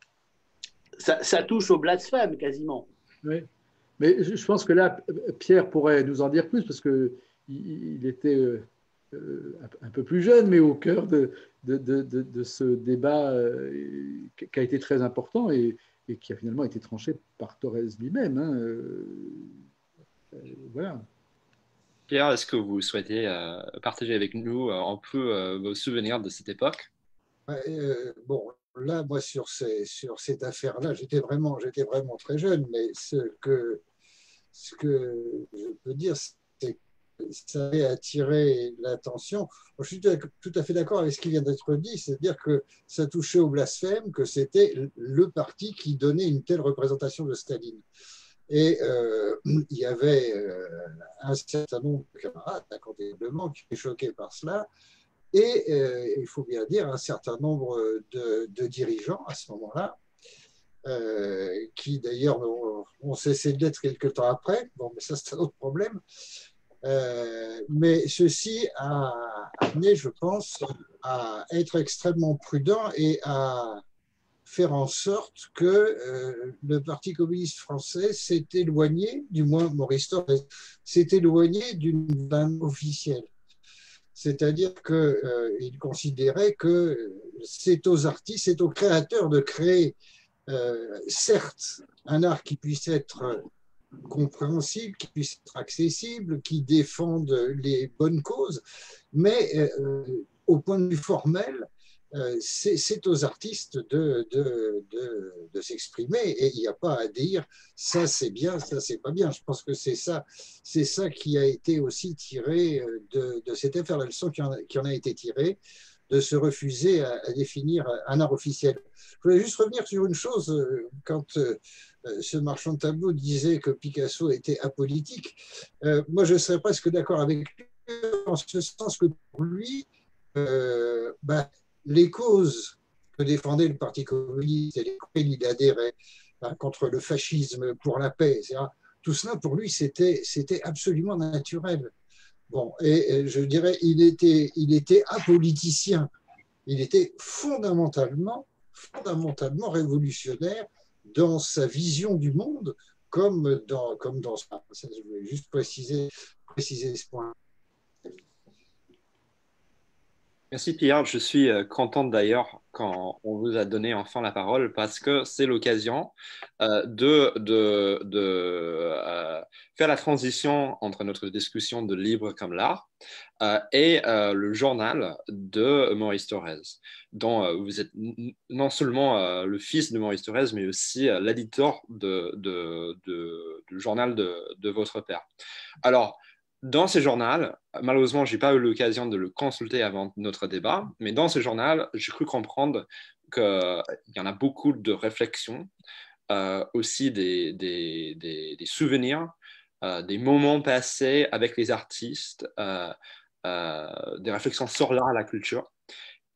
Ça, touche au blasphème quasiment. Oui, mais je pense que là, Pierre pourrait nous en dire plus parce que il, était euh, euh, un peu plus jeune, mais au cœur de, de, ce débat euh, qui a été très important et, qui a finalement été tranché par Thorez lui-même. Hein, voilà. Pierre, est-ce que vous souhaitez partager avec nous un peu vos souvenirs de cette époque? Euh, bon, là, moi, sur, ces, sur cette affaire-là, j'étais vraiment, très jeune, mais ce que, je peux dire, c'est que ça avait attiré l'attention. Je suis tout à fait d'accord avec ce qui vient d'être dit, c'est-à-dire que ça touchait au blasphème, que c'était le parti qui donnait une telle représentation de Staline. Et euh, il y avait euh, un certain nombre de camarades, incontestablement, qui étaient choqués par cela et euh, il faut bien dire un certain nombre de, dirigeants à ce moment-là, euh, qui d'ailleurs ont, cessé d'être quelque temps après. Bon, mais ça, c'est un autre problème. Euh, mais ceci a amené, je pense, à être extrêmement prudent et à faire en sorte que le Parti communiste français s'est éloigné, du moins Maurice Thorez, s'est éloigné d'une officielle. C'est-à-dire qu'il euh, considérait que c'est aux artistes, c'est aux créateurs de créer, euh, certes, un art qui puisse être compréhensible, qui puisse être accessible, qui défende les bonnes causes, mais euh, au point de vue formel, euh, c'est aux artistes de, s'exprimer et il n'y a pas à dire ça c'est bien, ça c'est pas bien. Je pense que c'est ça, ça qui a été aussi tiré euh, de, cette affaire, la leçon qui en, qui en, a été tirée, de se refuser à, définir un art officiel. Je voulais juste revenir sur une chose, euh, quand ce marchand de tableaux disait que Picasso était apolitique, moi je serais presque d'accord avec lui en ce sens que pour lui, bah, les causes que défendait le Parti communiste et lesquelles il adhérait hein, contre le fascisme, pour la paix, etc., tout cela pour lui c'était absolument naturel. Bon, et, je dirais, il était, il était apoliticien. Il était fondamentalement, fondamentalement révolutionnaire dans sa vision du monde, comme dans, comme dans ça. Je voulais juste préciser, préciser ce point. Merci Pierre, je suis euh, contente d'ailleurs quand on vous a donné enfin la parole parce que c'est l'occasion euh, de, euh, faire la transition entre notre discussion de Libre comme l'art et le journal de Maurice Thorez, dont vous êtes non seulement le fils de Maurice Thorez, mais aussi l'éditeur du journal de, votre père. Alors, dans ce journal, malheureusement, je n'ai pas eu l'occasion de le consulter avant notre débat, mais dans ce journal, j'ai cru comprendre qu'il y en a beaucoup de réflexions, aussi des, des, des, des souvenirs, des moments passés avec les artistes, des réflexions sur l'art et la culture.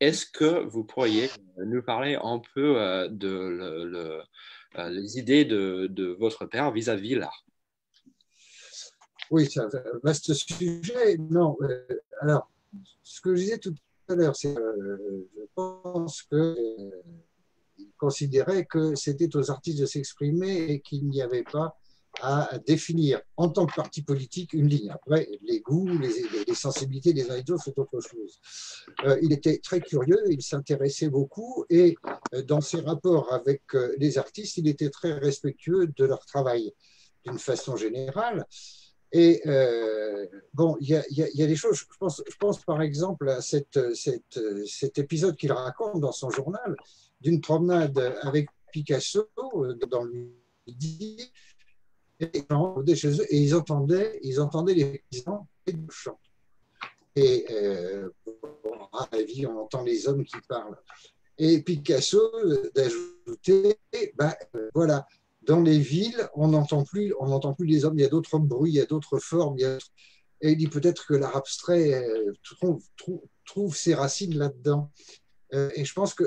Est-ce que vous pourriez nous parler un peu de idées de, de, votre père vis-à-vis l'art? Oui, c'est un vaste sujet. Non, alors, ce que je disais tout à l'heure, c'est que je pense qu'il considérait que c'était aux artistes de s'exprimer et qu'il n'y avait pas à définir en tant que parti politique une ligne. Après, les goûts, les, sensibilités des uns et des autres, c'est autre chose. Euh, il était très curieux, il s'intéressait beaucoup et euh, dans ses rapports avec euh, les artistes, il était très respectueux de leur travail d'une façon générale. Et bon, il y, a, des choses, je pense, par exemple à cet épisode qu'il raconte dans son journal d'une promenade avec Picasso dans le midi et ils entendaient, les paysans et le chant. Et euh, à la vie, on entend les hommes qui parlent. Et Picasso d'ajouter, ben, voilà, dans les villes, on n'entend plus, on n'entend plus les hommes. Il y a d'autres bruits, il y a d'autres formes. et il dit peut-être que l'art abstrait euh, trouve, ses racines là-dedans. Euh, et je pense que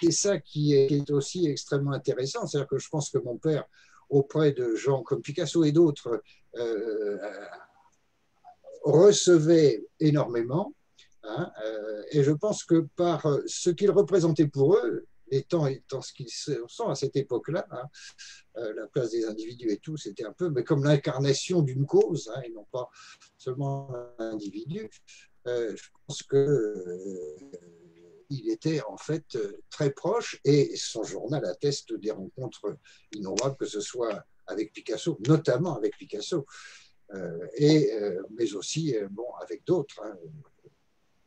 c'est ça qui est, aussi extrêmement intéressant. C'est-à-dire que je pense que mon père, auprès de gens comme Picasso et d'autres euh, recevaient énormément. Hein, et je pense que par ce qu'ils représentaient pour eux, étant, étant ce qu'ils sont à cette époque-là, hein, euh, la place des individus et tout, c'était un peu mais comme l'incarnation d'une cause, hein, et non pas seulement un individu. je pense que il était en fait euh, très proche et son journal atteste des rencontres innombrables, que ce soit avec Picasso, notamment avec Picasso, euh, et, euh, mais aussi bon, avec d'autres. Hein.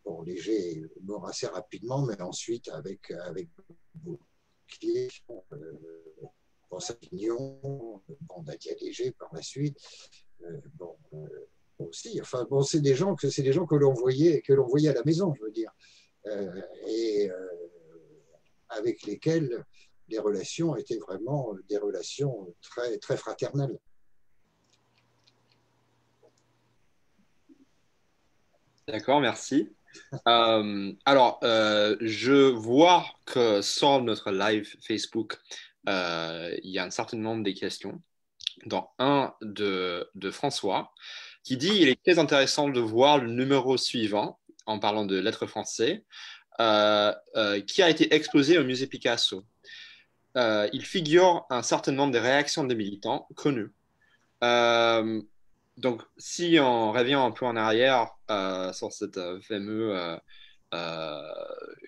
Bon, Léger est mort assez rapidement, mais ensuite avec, avec Bouclier, bon, Savignon, bon, Nadia Léger par la suite. bon, aussi, enfin, bon, c'est des gens que c'est des gens que l'on voyait, que l'on voyait à la maison, je veux dire. Euh, et euh, avec lesquels les relations étaient vraiment des relations très, très fraternelles. D'accord, merci. Euh, alors, je vois que sur notre live Facebook, il y a un certain nombre de questions, dont un de, François, qui dit il est très intéressant de voir le numéro suivant en parlant de lettres français, euh, euh, qui a été exposé au musée Picasso. Euh, il figure un certain nombre de réactions des militants connus. Donc, si on revient un peu en arrière sur cette fameuse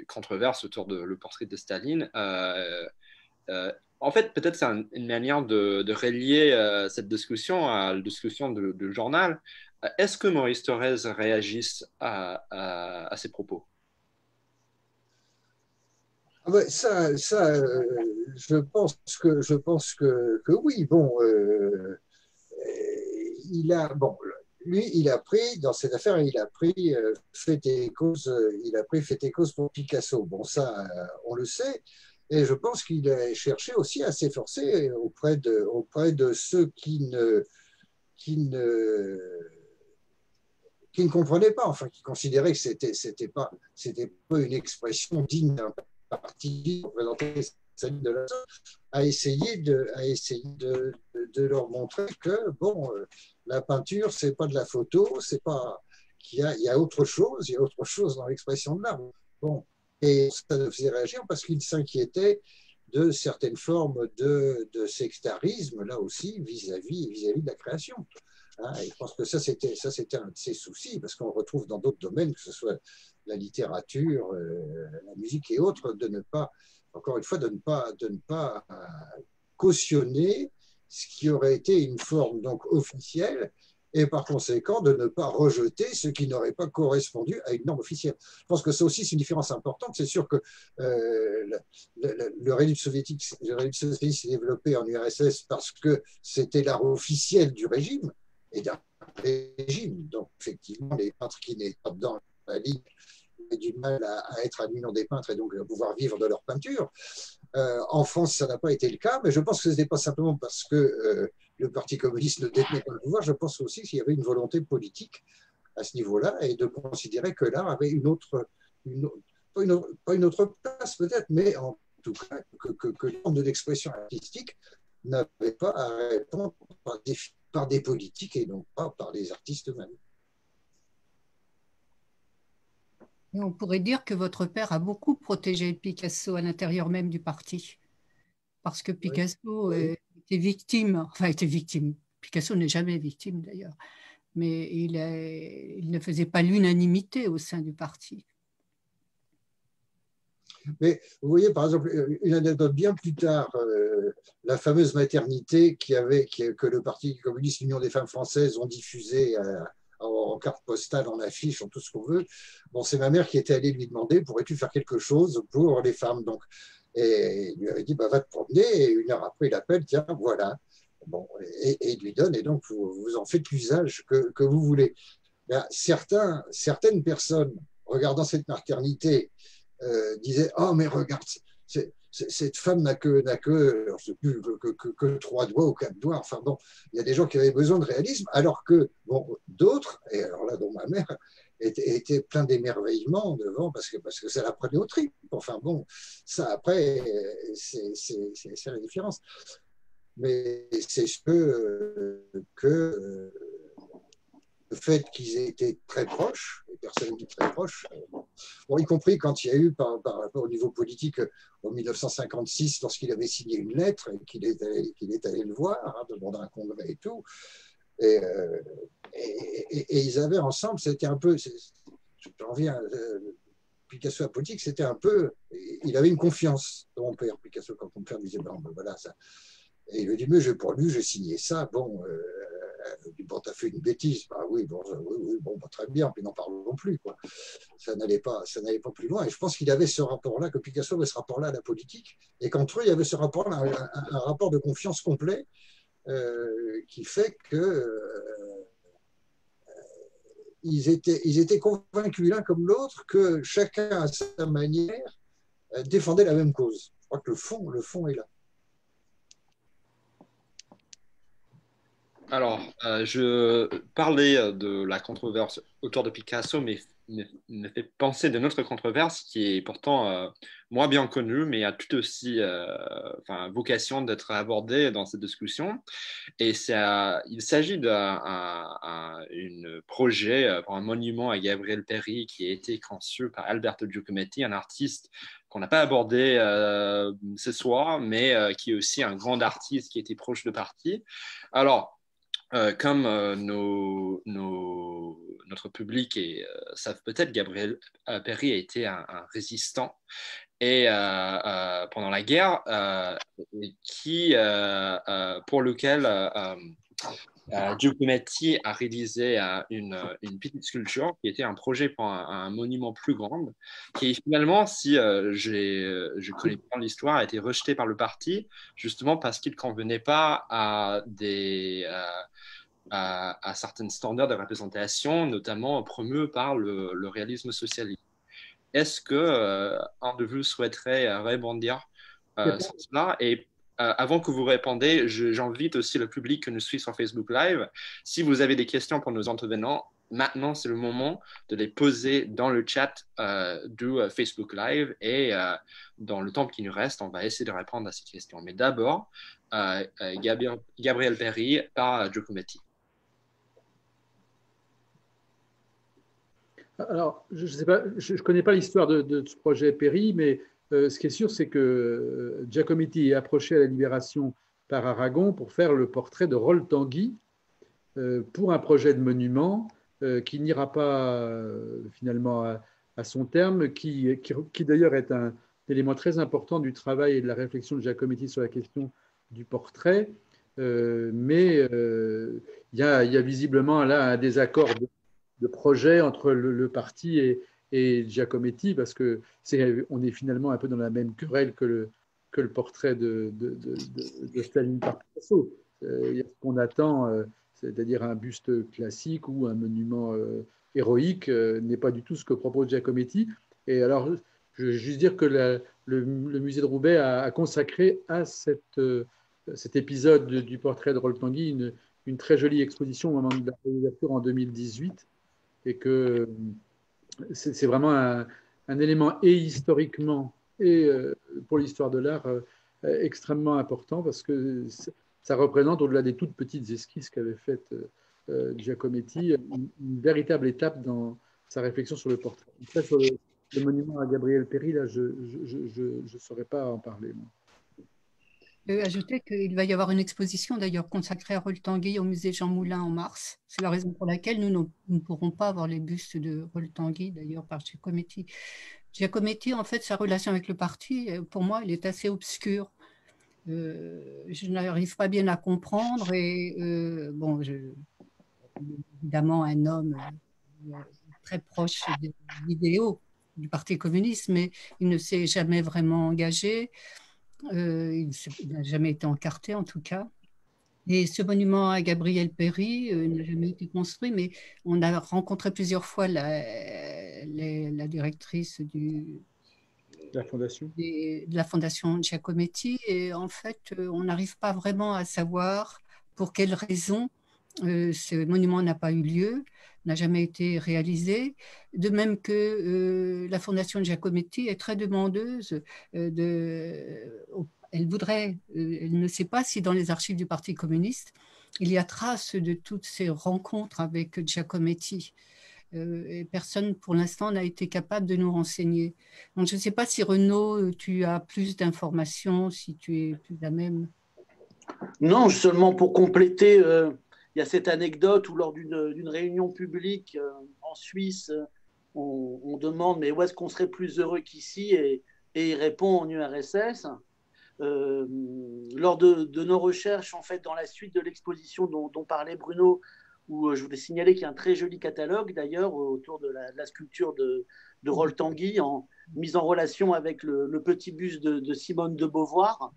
controverse autour de le portrait de Staline, en fait, peut-être c'est une manière de, relier cette discussion à la discussion du journal. Est-ce que Maurice Thorez réagisse à, ces propos? Ah ça, ça euh, je pense que je pense que, oui. Bon, euh, il a bon, lui, il a pris dans cette affaire, il a pris euh, fait et cause, il a pris fait et cause pour Picasso. Bon, ça, on le sait. Et je pense qu'il a cherché aussi à s'efforcer auprès de, auprès de ceux qui ne, qui ne qui ne comprenaient pas, enfin qui considéraient que c'était c'était pas pas une expression digne d'un parti représenté de la a essayé de a essayé de, de, leur montrer que bon euh, la peinture c'est pas de la photo c'est pas qu'il y y a autre chose il y a autre chose dans l'expression de l'art. Bon et ça le faisait réagir parce qu'il s'inquiétait de certaines formes de, de sectarisme là aussi vis-à-vis vis-à-vis de la création. Hein, je pense que ça, c'était, ça, c'était un de ses soucis, parce qu'on retrouve dans d'autres domaines, que ce soit la littérature, euh, la musique et autres, de ne pas, encore une fois, de ne pas, euh, cautionner ce qui aurait été une forme donc officielle et par conséquent de ne pas rejeter ce qui n'aurait pas correspondu à une norme officielle. Je pense que ça aussi c'est une différence importante. C'est sûr que euh, le, le, le le soviétique s'est développé en URSS parce que c'était l'art officiel du régime, et d'un régime. Donc, effectivement, les peintres qui n'étaient pas dans la ligne du mal à, être à l'Union des peintres et donc à pouvoir vivre de leur peinture. Euh, en France, ça n'a pas été le cas, mais je pense que ce n'était pas simplement parce que euh, le Parti communiste ne détenait pas le pouvoir, je pense aussi qu'il y avait une volonté politique à ce niveau-là et de considérer que l'art avait une autre, une, pas, une, autre place peut-être, mais en tout cas que, que, que de l'expression artistique n'avait pas à répondre par des, par des politiques et non pas par les artistes eux-mêmes. On pourrait dire que votre père a beaucoup protégé Picasso à l'intérieur même du parti. Parce que Picasso était victime, enfin était victime. Picasso n'est jamais victime d'ailleurs, mais il, il, ne faisait pas l'unanimité au sein du parti. Mais vous voyez, par exemple, une anecdote bien plus tard, euh, la fameuse maternité qui avait, que le Parti communiste, l'Union des femmes françaises ont diffusée à, en carte postale, en affiche, en tout ce qu'on veut. Bon, c'est ma mère qui était allée lui demander pourrais-tu faire quelque chose pour les femmes et il lui avait dit bah, va te promener. Et une heure après, il appelle tiens, voilà. Bon, et, il lui donne, et donc vous, en faites l'usage que, que, vous voulez. certains, certaines personnes, regardant cette maternité, euh, disaient Oh, mais regarde, c'est cette femme n'a que, n'a que, que, trois doigts ou quatre doigts. Enfin bon, il y a des gens qui avaient besoin de réalisme, alors que bon, d'autres, et alors là, dont ma mère, était, était plein d'émerveillement devant parce que, parce que ça la prenait au trip. Enfin bon, ça après, c'est, la différence. Mais c'est ce que, que fait qu'ils aient été très proches, les personnes qui très proches, euh, y compris quand il y a eu par, rapport au niveau politique en 1956, lorsqu'il avait signé une lettre et qu'il est, allé, le voir, hein, demander un congrès et tout. Euh, et, ils avaient ensemble, c'était un peu, j'en reviens, euh, Picasso à politique, c'était un peu, il avait une confiance dans mon père, Picasso, quand mon père disait, ben, voilà, ça. Et il lui dit, mais je, pour lui, j'ai signé ça, bon, bon, t'as fait une bêtise. Bah oui, bon, oui, oui, bon, bah, très bien, puis n'en parlons plus. Quoi. Ça n'allait pas, ça n'allait pas plus loin. Et je pense qu'il avait ce rapport-là, que Picasso avait ce rapport-là à la politique, et qu'entre eux, il y avait ce rapport-là, un, rapport de confiance complet, euh, qui fait que euh, ils, étaient, ils étaient convaincus l'un comme l'autre que chacun à sa manière euh, défendait la même cause. Je crois que le fond, le fond est là. Alors, euh, je parlais euh, de la controverse autour de Picasso, mais me fait penser de notre controverse qui est pourtant euh, moins bien connue, mais a tout aussi enfin, vocation d'être abordée dans cette discussion. Et il s'agit d'un projet pour un monument à Gabriel Perry qui a été conçu par Alberto Giacometti, un artiste qu'on n'a pas abordé ce soir, mais qui est aussi un grand artiste qui était proche de parti. Alors, euh, comme euh, notre public et euh, savent peut-être, Gabriel Perry a été un, résistant et pendant la guerre, qui, pour lequel Giacometti a réalisé une, petite sculpture qui était un projet pour un, monument plus grand, qui finalement, si je connais bien l'histoire, a été rejeté par le parti, justement parce qu'il ne convenait pas à des certains standards de représentation, notamment promus par le, réalisme socialiste. Est-ce que euh, un de vous souhaiterait euh, rebondir euh, sur cela? Et avant que vous répondez, j'invite aussi le public que nous suit sur Facebook Live. Si vous avez des questions pour nos intervenants, maintenant c'est le moment de les poser dans le chat du Facebook Live et dans le temps qui nous reste, on va essayer de répondre à ces questions. Mais d'abord, Gabriel, Gabriel Perry par Giacometti. Alors, je ne connais pas l'histoire de, ce projet Perry, mais euh, ce qui est sûr, c'est que euh, Giacometti est approché à la Libération par Aragon pour faire le portrait de Roll Tanguy euh, pour un projet de monument qui n'ira pas finalement à, son terme, qui, d'ailleurs est un élément très important du travail et de la réflexion de Giacometti sur la question du portrait. mais il y, a, visiblement là un désaccord de projet entre le, parti et, et, Giacometti, parce que c'est, on est finalement un peu dans la même querelle que le, que le portrait de, de, Staline par Picasso. Euh, ce qu'on attend, euh, c'est-à-dire un buste classique ou un monument euh, héroïque n'est pas du tout ce que propose Giacometti. Et alors, je veux juste dire que le, musée de Roubaix a, consacré à cette, cet épisode du portrait de Rolf Tanguy une, une, très jolie exposition au moment de la réalisation en 2018 et que c'est vraiment un, élément et historiquement et pour l'histoire de l'art extrêmement important parce que ça représente, au-delà des toutes petites esquisses qu'avait faites euh, Giacometti, une, véritable étape dans sa réflexion sur le portrait. sur le, monument à Gabriel Péry, là, je ne saurais pas en parler. Ajouter qu'il va y avoir une exposition d'ailleurs consacrée à Rolf Tanguy au musée Jean Moulin en mars. C'est la raison pour laquelle nous ne pourrons pas avoir les bustes de Rolf Tanguy d'ailleurs par Giacometti. Giacometti, en fait, sa relation avec le parti, euh, pour moi, elle est assez obscure. Euh, je n'arrive pas bien à comprendre et euh, bon, évidemment un homme euh, très proche des idéaux du Parti communiste, mais il ne s'est jamais vraiment engagé. Il n'a jamais été encarté en tout cas. Et ce monument à Gabriel Péry n'a jamais été construit, mais on a rencontré plusieurs fois la, la directrice du, la fondation de la fondation Giacometti. Et en fait, euh, on n'arrive pas vraiment à savoir pour quelles raisons euh, ce monument n'a pas eu lieu, n'a jamais été réalisé. De même que euh, la fondation Giacometti est très demandeuse de. Elle voudrait, elle ne sait pas si dans les archives du Parti communiste, il y a trace de toutes ces rencontres avec Giacometti. Euh, et personne pour l'instant n'a été capable de nous renseigner. Donc je ne sais pas si Renaud, tu as plus d'informations, si tu es plus à même. Non, seulement pour compléter, euh, il y a cette anecdote où lors d'une réunion publique euh, en Suisse, on, demande mais où est-ce qu'on serait plus heureux qu'ici? Et, il répond en URSS. lors de, nos recherches, en fait, dans la suite de l'exposition dont, dont, parlait Bruno, où euh, je voulais signaler qu'il y a un très joli catalogue d'ailleurs autour de la, sculpture de, de Roll Tanguy, en, mise en relation avec le, petit bus de, Simone de Beauvoir.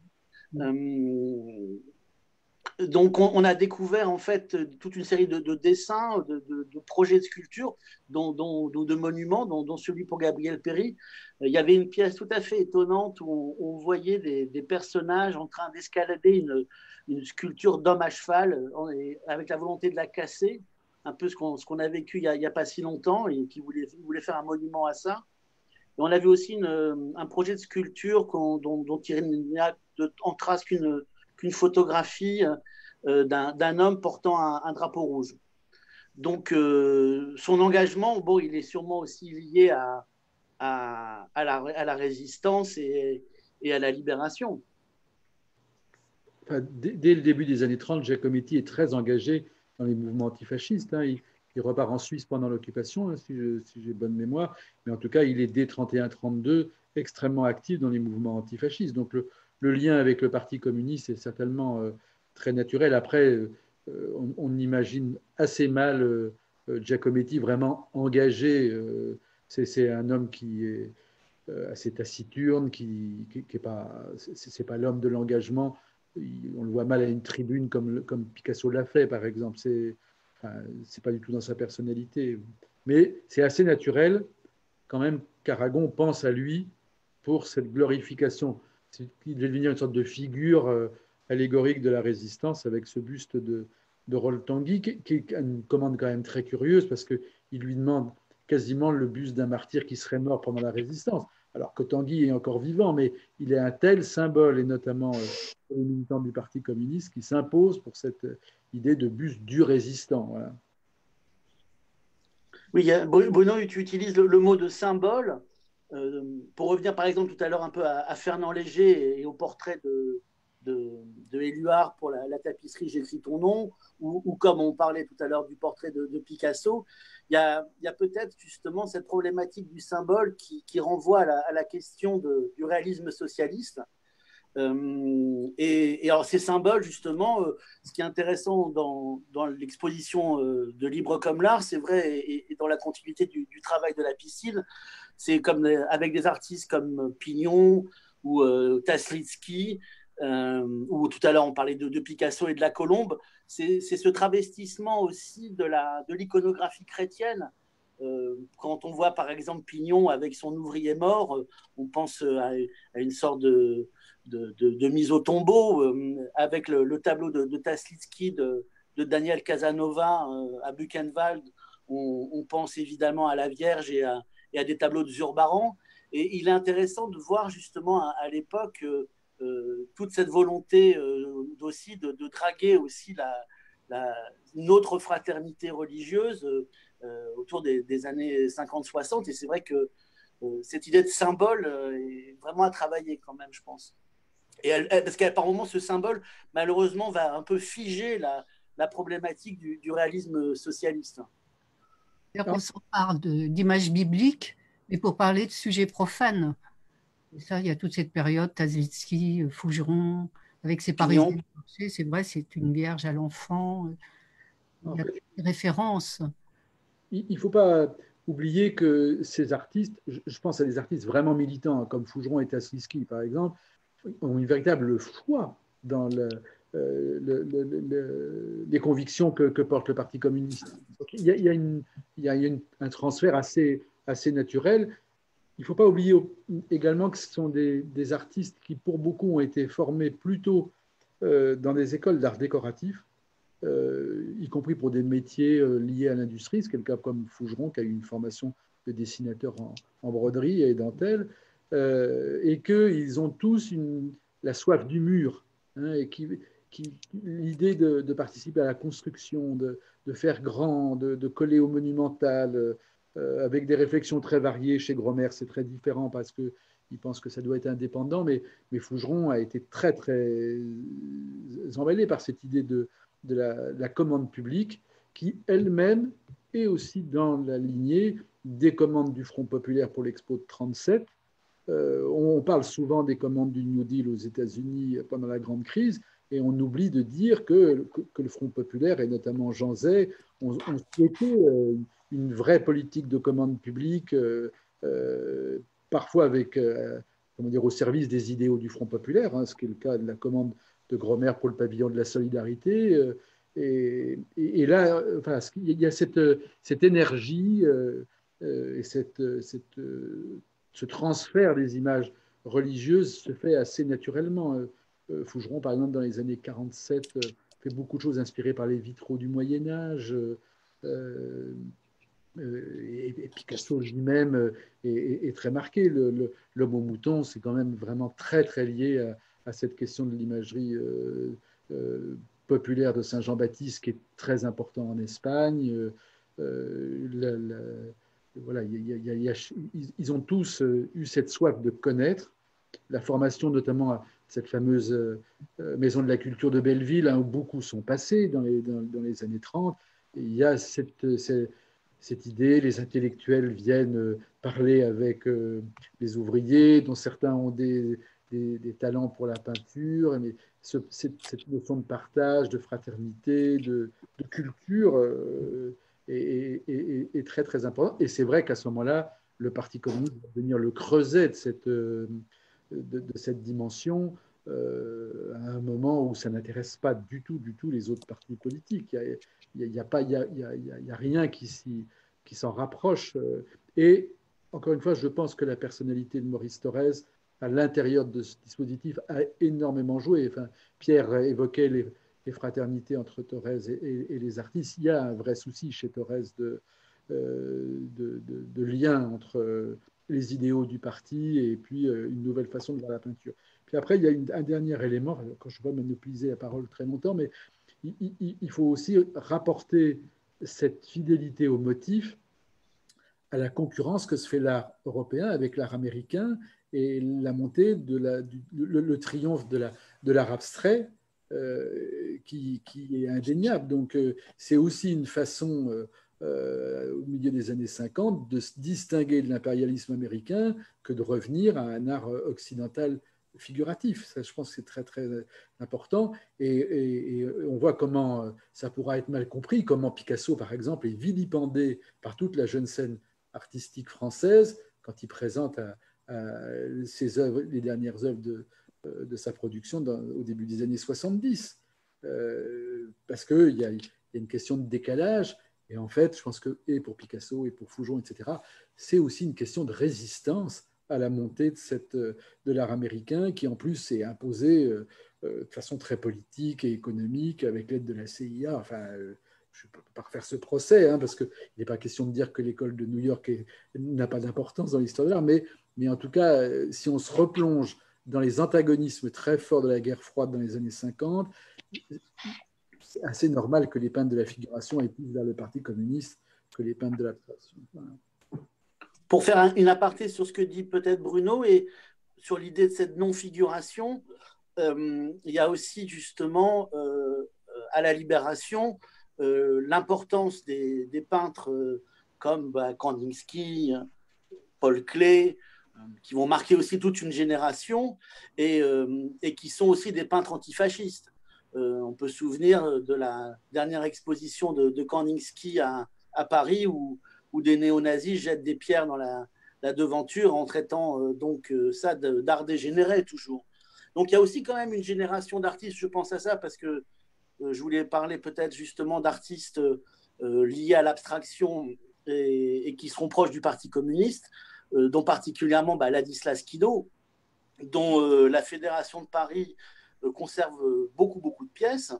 Euh, donc on, a découvert en fait toute une série de, dessins, de, projets de sculpture, dont, de monuments, dont, celui pour Gabriel Péry. Il y avait une pièce tout à fait étonnante où on, voyait des, personnages en train d'escalader une, sculpture d'homme à cheval euh, avec la volonté de la casser, un peu ce qu'on a vécu il n'y a, pas si longtemps et qui voulait, faire un monument à ça. Et on avait aussi un projet de sculpture dont, il n'y a en trace qu'une photographie euh, d'un homme portant un, drapeau rouge. Donc son engagement, bon, il est sûrement aussi lié à, la, résistance et, et à la libération dès, le début des années 30, Giacometti est très engagé dans les mouvements antifascistes. Hein. Il, repart en Suisse pendant l'occupation, hein, si j'ai bonne mémoire, mais en tout cas, il est dès 31-32 extrêmement actif dans les mouvements antifascistes. Donc le, lien avec le Parti communiste est certainement euh, très naturel. Après, euh, on, imagine assez mal euh, Giacometti vraiment engagé. C'est un homme qui est assez taciturne, qui n'est pas, c'est pas l'homme de l'engagement on le voit mal à une tribune comme, Picasso l'a fait, par exemple. C'est n'est pas du tout dans sa personnalité. Mais c'est assez naturel quand même qu'Aragon pense à lui pour cette glorification. Il devait devenir une sorte de figure euh, allégorique de la résistance avec ce buste de, de Roll Tanguy, qui, qui, est une commande quand même très curieuse parce qu'il lui demande quasiment le buste d'un martyr qui serait mort pendant la résistance alors que Tanguy est encore vivant, mais il est un tel symbole, et notamment euh, pour les militants du Parti communiste, qui s'impose pour cette euh, idée de bus du résistant. Oui, Bruno, tu utilises le, mot de symbole. Euh, pour revenir par exemple tout à l'heure un peu à, Fernand Léger et, au portrait de, de, Éluard pour la, tapisserie J'écris ton nom, ou, comme on parlait tout à l'heure du portrait de, Picasso, il y a, peut-être justement cette problématique du symbole qui, renvoie à la, question du réalisme socialiste. Euh, et, alors ces symboles, justement, euh, ce qui est intéressant dans, l'exposition de Libre comme l'art, c'est vrai, et, dans la continuité du, travail de la piscine, c'est comme avec des artistes comme Pignon ou Taslitsky, euh, ou tout à l'heure on parlait de, Picasso et de la colombe, c'est ce travestissement aussi de l'iconographie de chrétienne quand on voit par exemple Pignon avec son ouvrier mort, on pense à, une sorte de, de, mise au tombeau avec le, tableau de, Taslitsky de, Daniel Casanova à Buchenwald. On, pense évidemment à la Vierge et à, et à des tableaux de Zurbaran. Et il est intéressant de voir justement à, l'époque euh, euh, toute cette volonté euh, aussi de, draguer aussi notre fraternité religieuse autour des, années 50-60. Et c'est vrai que cette idée de symbole est vraiment à travailler quand même, je pense. Et parce qu'à par moment, ce symbole, malheureusement, va un peu figer la, problématique du, réalisme socialiste. On s'en parle d'images bibliques, mais pour parler de sujets profanes. Et ça, il y a toute cette période, Tazitsky, Fougeron, avec ses Parisiens. C'est vrai, c'est une vierge à l'enfant. Il y a des références. Il ne faut pas oublier que ces artistes, je pense à des artistes vraiment militants, comme Fougeron et Tazitsky, par exemple, ont une véritable foi dans le, euh, les convictions que, porte le Parti communiste. il y a, un transfert assez, naturel. Il ne faut pas oublier également que ce sont des, artistes qui, pour beaucoup, ont été formés plutôt euh, dans des écoles d'art décoratif, euh, y compris pour des métiers liés à l'industrie. C'est cas comme Fougeron, qui a eu une formation de dessinateur en, broderie et dentelle, et qu'ils ont tous la soif du mur, hein, et qui, l'idée de, participer à la construction, de, faire grand, de, coller au monumental, euh, avec des réflexions très variées. Chez Gromer, c'est très différent parce qu'il pense que ça doit être indépendant, mais, mais Fougeron a été très, très emballé par cette idée de, de la, commande publique qui elle-même est aussi dans la lignée des commandes du Front populaire pour l'Expo de 37. Euh, on parle souvent des commandes du New Deal aux États-Unis pendant la grande crise, et on oublie de dire que, que, le Front populaire, et notamment Jean Zay, ont, ont souhaité euh, une vraie politique de commande publique, euh, euh, parfois avec, comment dire, au service des idéaux du Front populaire, hein, ce qui est le cas de la commande de Gromer pour le pavillon de la solidarité. Et, et, là, enfin, il y a cette, cette énergie et cette, cette, ce transfert des images religieuses se fait assez naturellement. Fougeron, par exemple, dans les années 47, fait beaucoup de choses inspirées par les vitraux du Moyen Âge. Euh, et, Picasso lui-même euh, est, très marqué. L'homme au mouton, c'est quand même vraiment très très lié à, cette question de l'imagerie euh, populaire de Saint Jean-Baptiste, qui est très important en Espagne. voilà, ils ont tous eu cette soif de connaître. La formation, notamment à cette fameuse maison de la culture de Belleville, hein, où beaucoup sont passés dans les, années 30. il y a cette, cette idée. Les intellectuels viennent euh, parler avec euh, les ouvriers, dont certains ont des, talents pour la peinture. Mais cette, notion de partage, de fraternité, de, culture euh, est, très très importante. Et c'est vrai qu'à ce moment-là, le Parti communiste va venir le creuset de cette, cette dimension. à un moment où ça n'intéresse pas du tout, du tout les autres partis politiques. Il n'y a, y a, y a, rien qui s'en rapproche. Euh, et encore une fois, je pense que la personnalité de Maurice Thorez, à l'intérieur de ce dispositif, a énormément joué. Enfin, Pierre évoquait les, fraternités entre Thorez et, les artistes. Il y a un vrai souci chez Thorez de, euh, de, de, lien entre les idéaux du parti et puis euh, une nouvelle façon de voir la peinture. Puis après, il y a un dernier élément, quand je vais monopoliser la parole très longtemps, mais il, faut aussi rapporter cette fidélité au motif à la concurrence que se fait l'art européen avec l'art américain et la montée de la, le, triomphe de l'art de abstrait euh, qui, est indéniable. Donc euh, c'est aussi une façon, au milieu des années 50, de se distinguer de l'impérialisme américain que de revenir à un art occidental figuratif. Ça, je pense que c'est très, très important. Et, on voit comment euh, ça pourra être mal compris, comment Picasso, par exemple, est vilipendé par toute la jeune scène artistique française quand il présente ses œuvres, les dernières œuvres de, euh, de sa production au début des années 70. Euh, parce qu'il y, y, a une question de décalage Et en fait, je pense que, et pour Picasso, et pour Foujon, etc., c'est aussi une question de résistance à la montée de, cette, de l'art américain, qui en plus s'est imposé euh, euh, de façon très politique et économique avec l'aide de la CIA. Enfin, euh, je ne peux pas refaire ce procès, hein, parce qu'il n'est pas question de dire que l'école de New York n'a pas d'importance dans l'histoire de l'art, mais, mais en tout cas, si on se replonge dans les antagonismes très forts de la guerre froide dans les années 50, c'est assez normal que les peintres de la figuration aient plus vers le Parti communiste que les peintres de l'abstraction. Pour faire une aparté sur ce que dit peut-être Bruno et sur l'idée de cette non-figuration, euh, il y a aussi justement euh, à la libération euh, l'importance des, peintres comme bah, Kandinsky, Paul Klee, qui vont marquer aussi toute une génération et qui sont aussi des peintres antifascistes. Euh, on peut se souvenir de la dernière exposition de, de Kandinsky à, Paris où, des néo-nazis jettent des pierres dans la, devanture en traitant euh, donc euh, ça d'art dégénéré toujours. Donc il y a aussi quand même une génération d'artistes, je pense à ça parce que je voulais parler peut-être justement d'artistes liés à l'abstraction et, qui seront proches du Parti communiste, dont particulièrement bah, Ladislas Kido, dont la Fédération de Paris conserve beaucoup, beaucoup de pièces.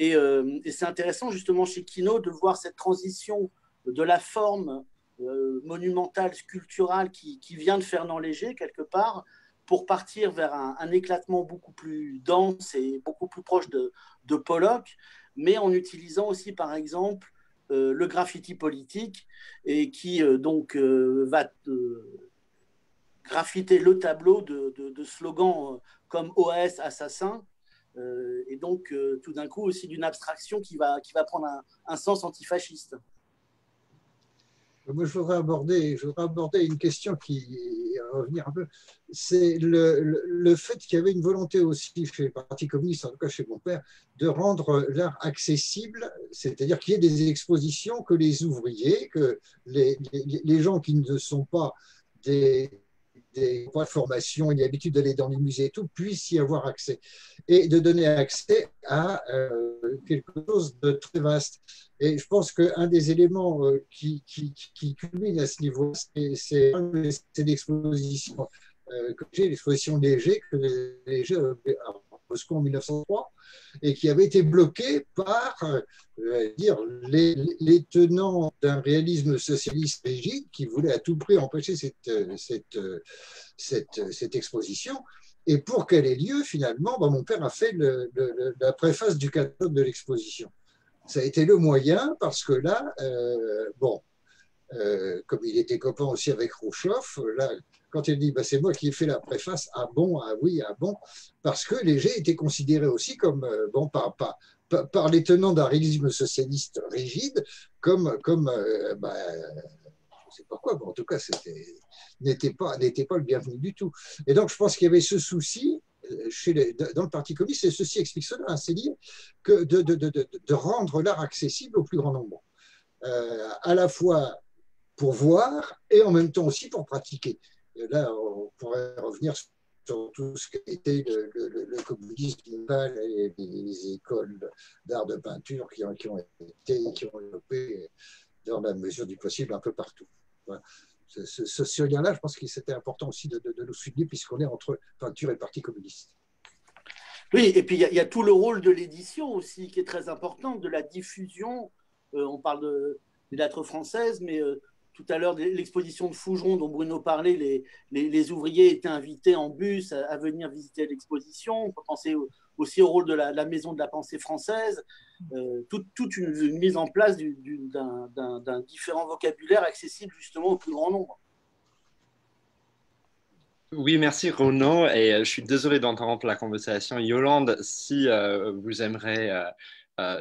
Euh, et, c'est intéressant justement chez Kino de voir cette transition de la forme euh, monumentale, sculpturale qui, vient de Fernand Léger quelque part pour partir vers un, éclatement beaucoup plus dense et beaucoup plus proche de, de Pollock, mais en utilisant aussi par exemple le graffiti politique et qui donc va graffiter le tableau de, slogans comme OS assassin, euh, et donc euh, tout d'un coup aussi d'une abstraction qui va, qui va prendre un, sens antifasciste. Moi, je voudrais aborder, je voudrais aborder une question qui revenir un peu. C'est le, le, fait qu'il y avait une volonté aussi chez le Parti communiste, en tout cas chez mon père, de rendre l'art accessible, c'est-à-dire qu'il y ait des expositions que les ouvriers, que les, les, les gens qui ne sont pas des, des points de formation, il y a l'habitude d'aller dans les musées et tout, puissent y avoir accès. Et de donner accès à euh, quelque chose de très vaste. Et je pense qu'un des éléments euh, qui, qui, qui, culmine à ce niveau, c'est l'exposition euh, que j'ai, l'exposition Léger, que Léger Moscou en 1903, et qui avait été bloqué par euh, dire, les, tenants d'un réalisme socialiste rigide qui voulait à tout prix empêcher cette, cette, cette, cette exposition. Et pour qu'elle ait lieu, finalement, ben, mon père a fait le, la préface du catalogue de l'exposition. Ça a été le moyen parce que là, euh, bon, euh, comme il était copain aussi avec Khrouchtchev, là, quand il dit bah, c'est moi qui ai fait la préface, ah bon, ah oui, ah bon, parce que Léger était considéré aussi comme, euh, bon, par, les tenants d'un réalisme socialiste rigide, comme, comme euh, bah, je sais pas quoi, mais en tout cas, n'était pas, pas le bienvenu du tout. Et donc, je pense qu'il y avait ce souci euh, chez dans le Parti communiste, et ceci explique cela, hein, c'est dire que de, de, rendre l'art accessible au plus grand nombre, à la fois pour voir et en même temps aussi pour pratiquer là, on pourrait revenir sur tout ce qu'était le, le, communisme et les, écoles d'art de peinture qui ont, qui ont été qui ont développé dans la mesure du possible un peu partout. Ce, ce, lien-là, je pense que c'était important aussi de, de, nous souligner puisqu'on est entre peinture et parti communiste. Oui, et puis il y, a tout le rôle de l'édition aussi qui est très important, de la diffusion. Euh, on parle de, des lettres françaises, mais euh, tout à l'heure l'exposition de Fougeron dont Bruno parlait, les, les, ouvriers étaient invités en bus à, venir visiter l'exposition. On peut penser aussi au rôle de la, Maison de la Pensée française, euh, toute, une, mise en place d'un différent vocabulaire accessible justement au plus grand nombre. Oui, merci Renaud. Et euh, je suis désolé d'interrompre la conversation. Yolande, si euh, vous aimeriez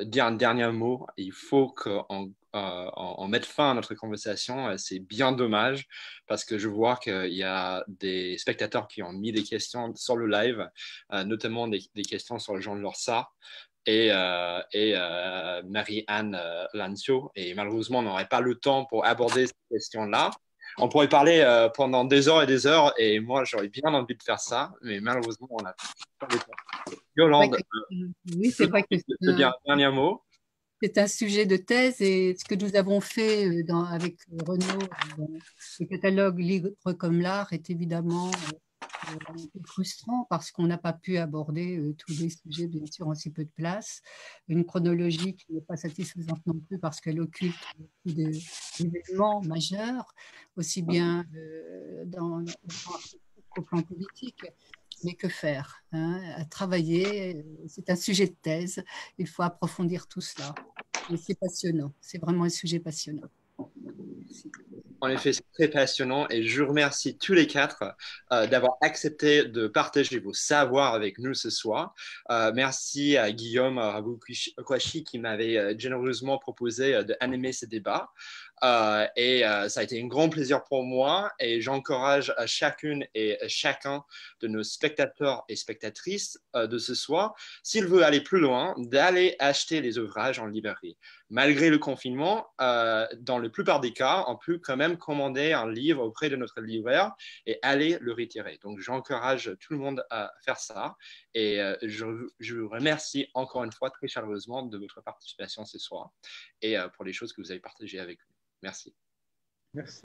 dire un dernier mot, il faut qu'on en, mettre fin à notre conversation. Euh, c'est bien dommage parce que je vois qu'il y a des spectateurs qui ont mis des questions sur le live, euh, notamment des, questions sur le genre de Lorsa et, euh, et Marie-Anne Lancio. Et malheureusement, on n'aurait pas le temps pour aborder ces questions-là. On pourrait parler pendant des heures et des heures, et moi, j'aurais bien envie de faire ça, mais malheureusement, on n'a pas le temps. Yolande, oui, c'est que un dernier mot. C'est un sujet de thèse et ce que nous avons fait euh, dans, avec Renaud dans le catalogue Libre comme l'art est évidemment frustrant parce qu'on n'a pas pu aborder tous les sujets, bien sûr, en si peu de place. Une chronologie qui n'est pas satisfaisante non plus parce qu'elle occulte beaucoup d'événements majeurs, aussi bien dans, au plan politique mais que faire hein, À travailler, c'est un sujet de thèse, il faut approfondir tout cela. Et c'est passionnant, c'est vraiment un sujet passionnant. En effet, c'est très passionnant et je remercie tous les quatre euh, d'avoir accepté de partager vos savoirs avec nous ce soir. Euh, merci à Guillaume Rabou-Kouachi qui m'avait euh, généreusement proposé d'animer ce débat. Euh, et euh, ça a été un grand plaisir pour moi et j'encourage chacune et chacun de nos spectateurs et spectatrices euh, de ce soir, s'il veut aller plus loin, d'aller acheter les ouvrages en librairie. Malgré le confinement, dans la plupart des cas, on peut quand même commander un livre auprès de notre libraire et aller le retirer. Donc j'encourage tout le monde à faire ça et je vous remercie encore une fois très chaleureusement de votre participation ce soir et pour les choses que vous avez partagées avec nous. Merci. Merci.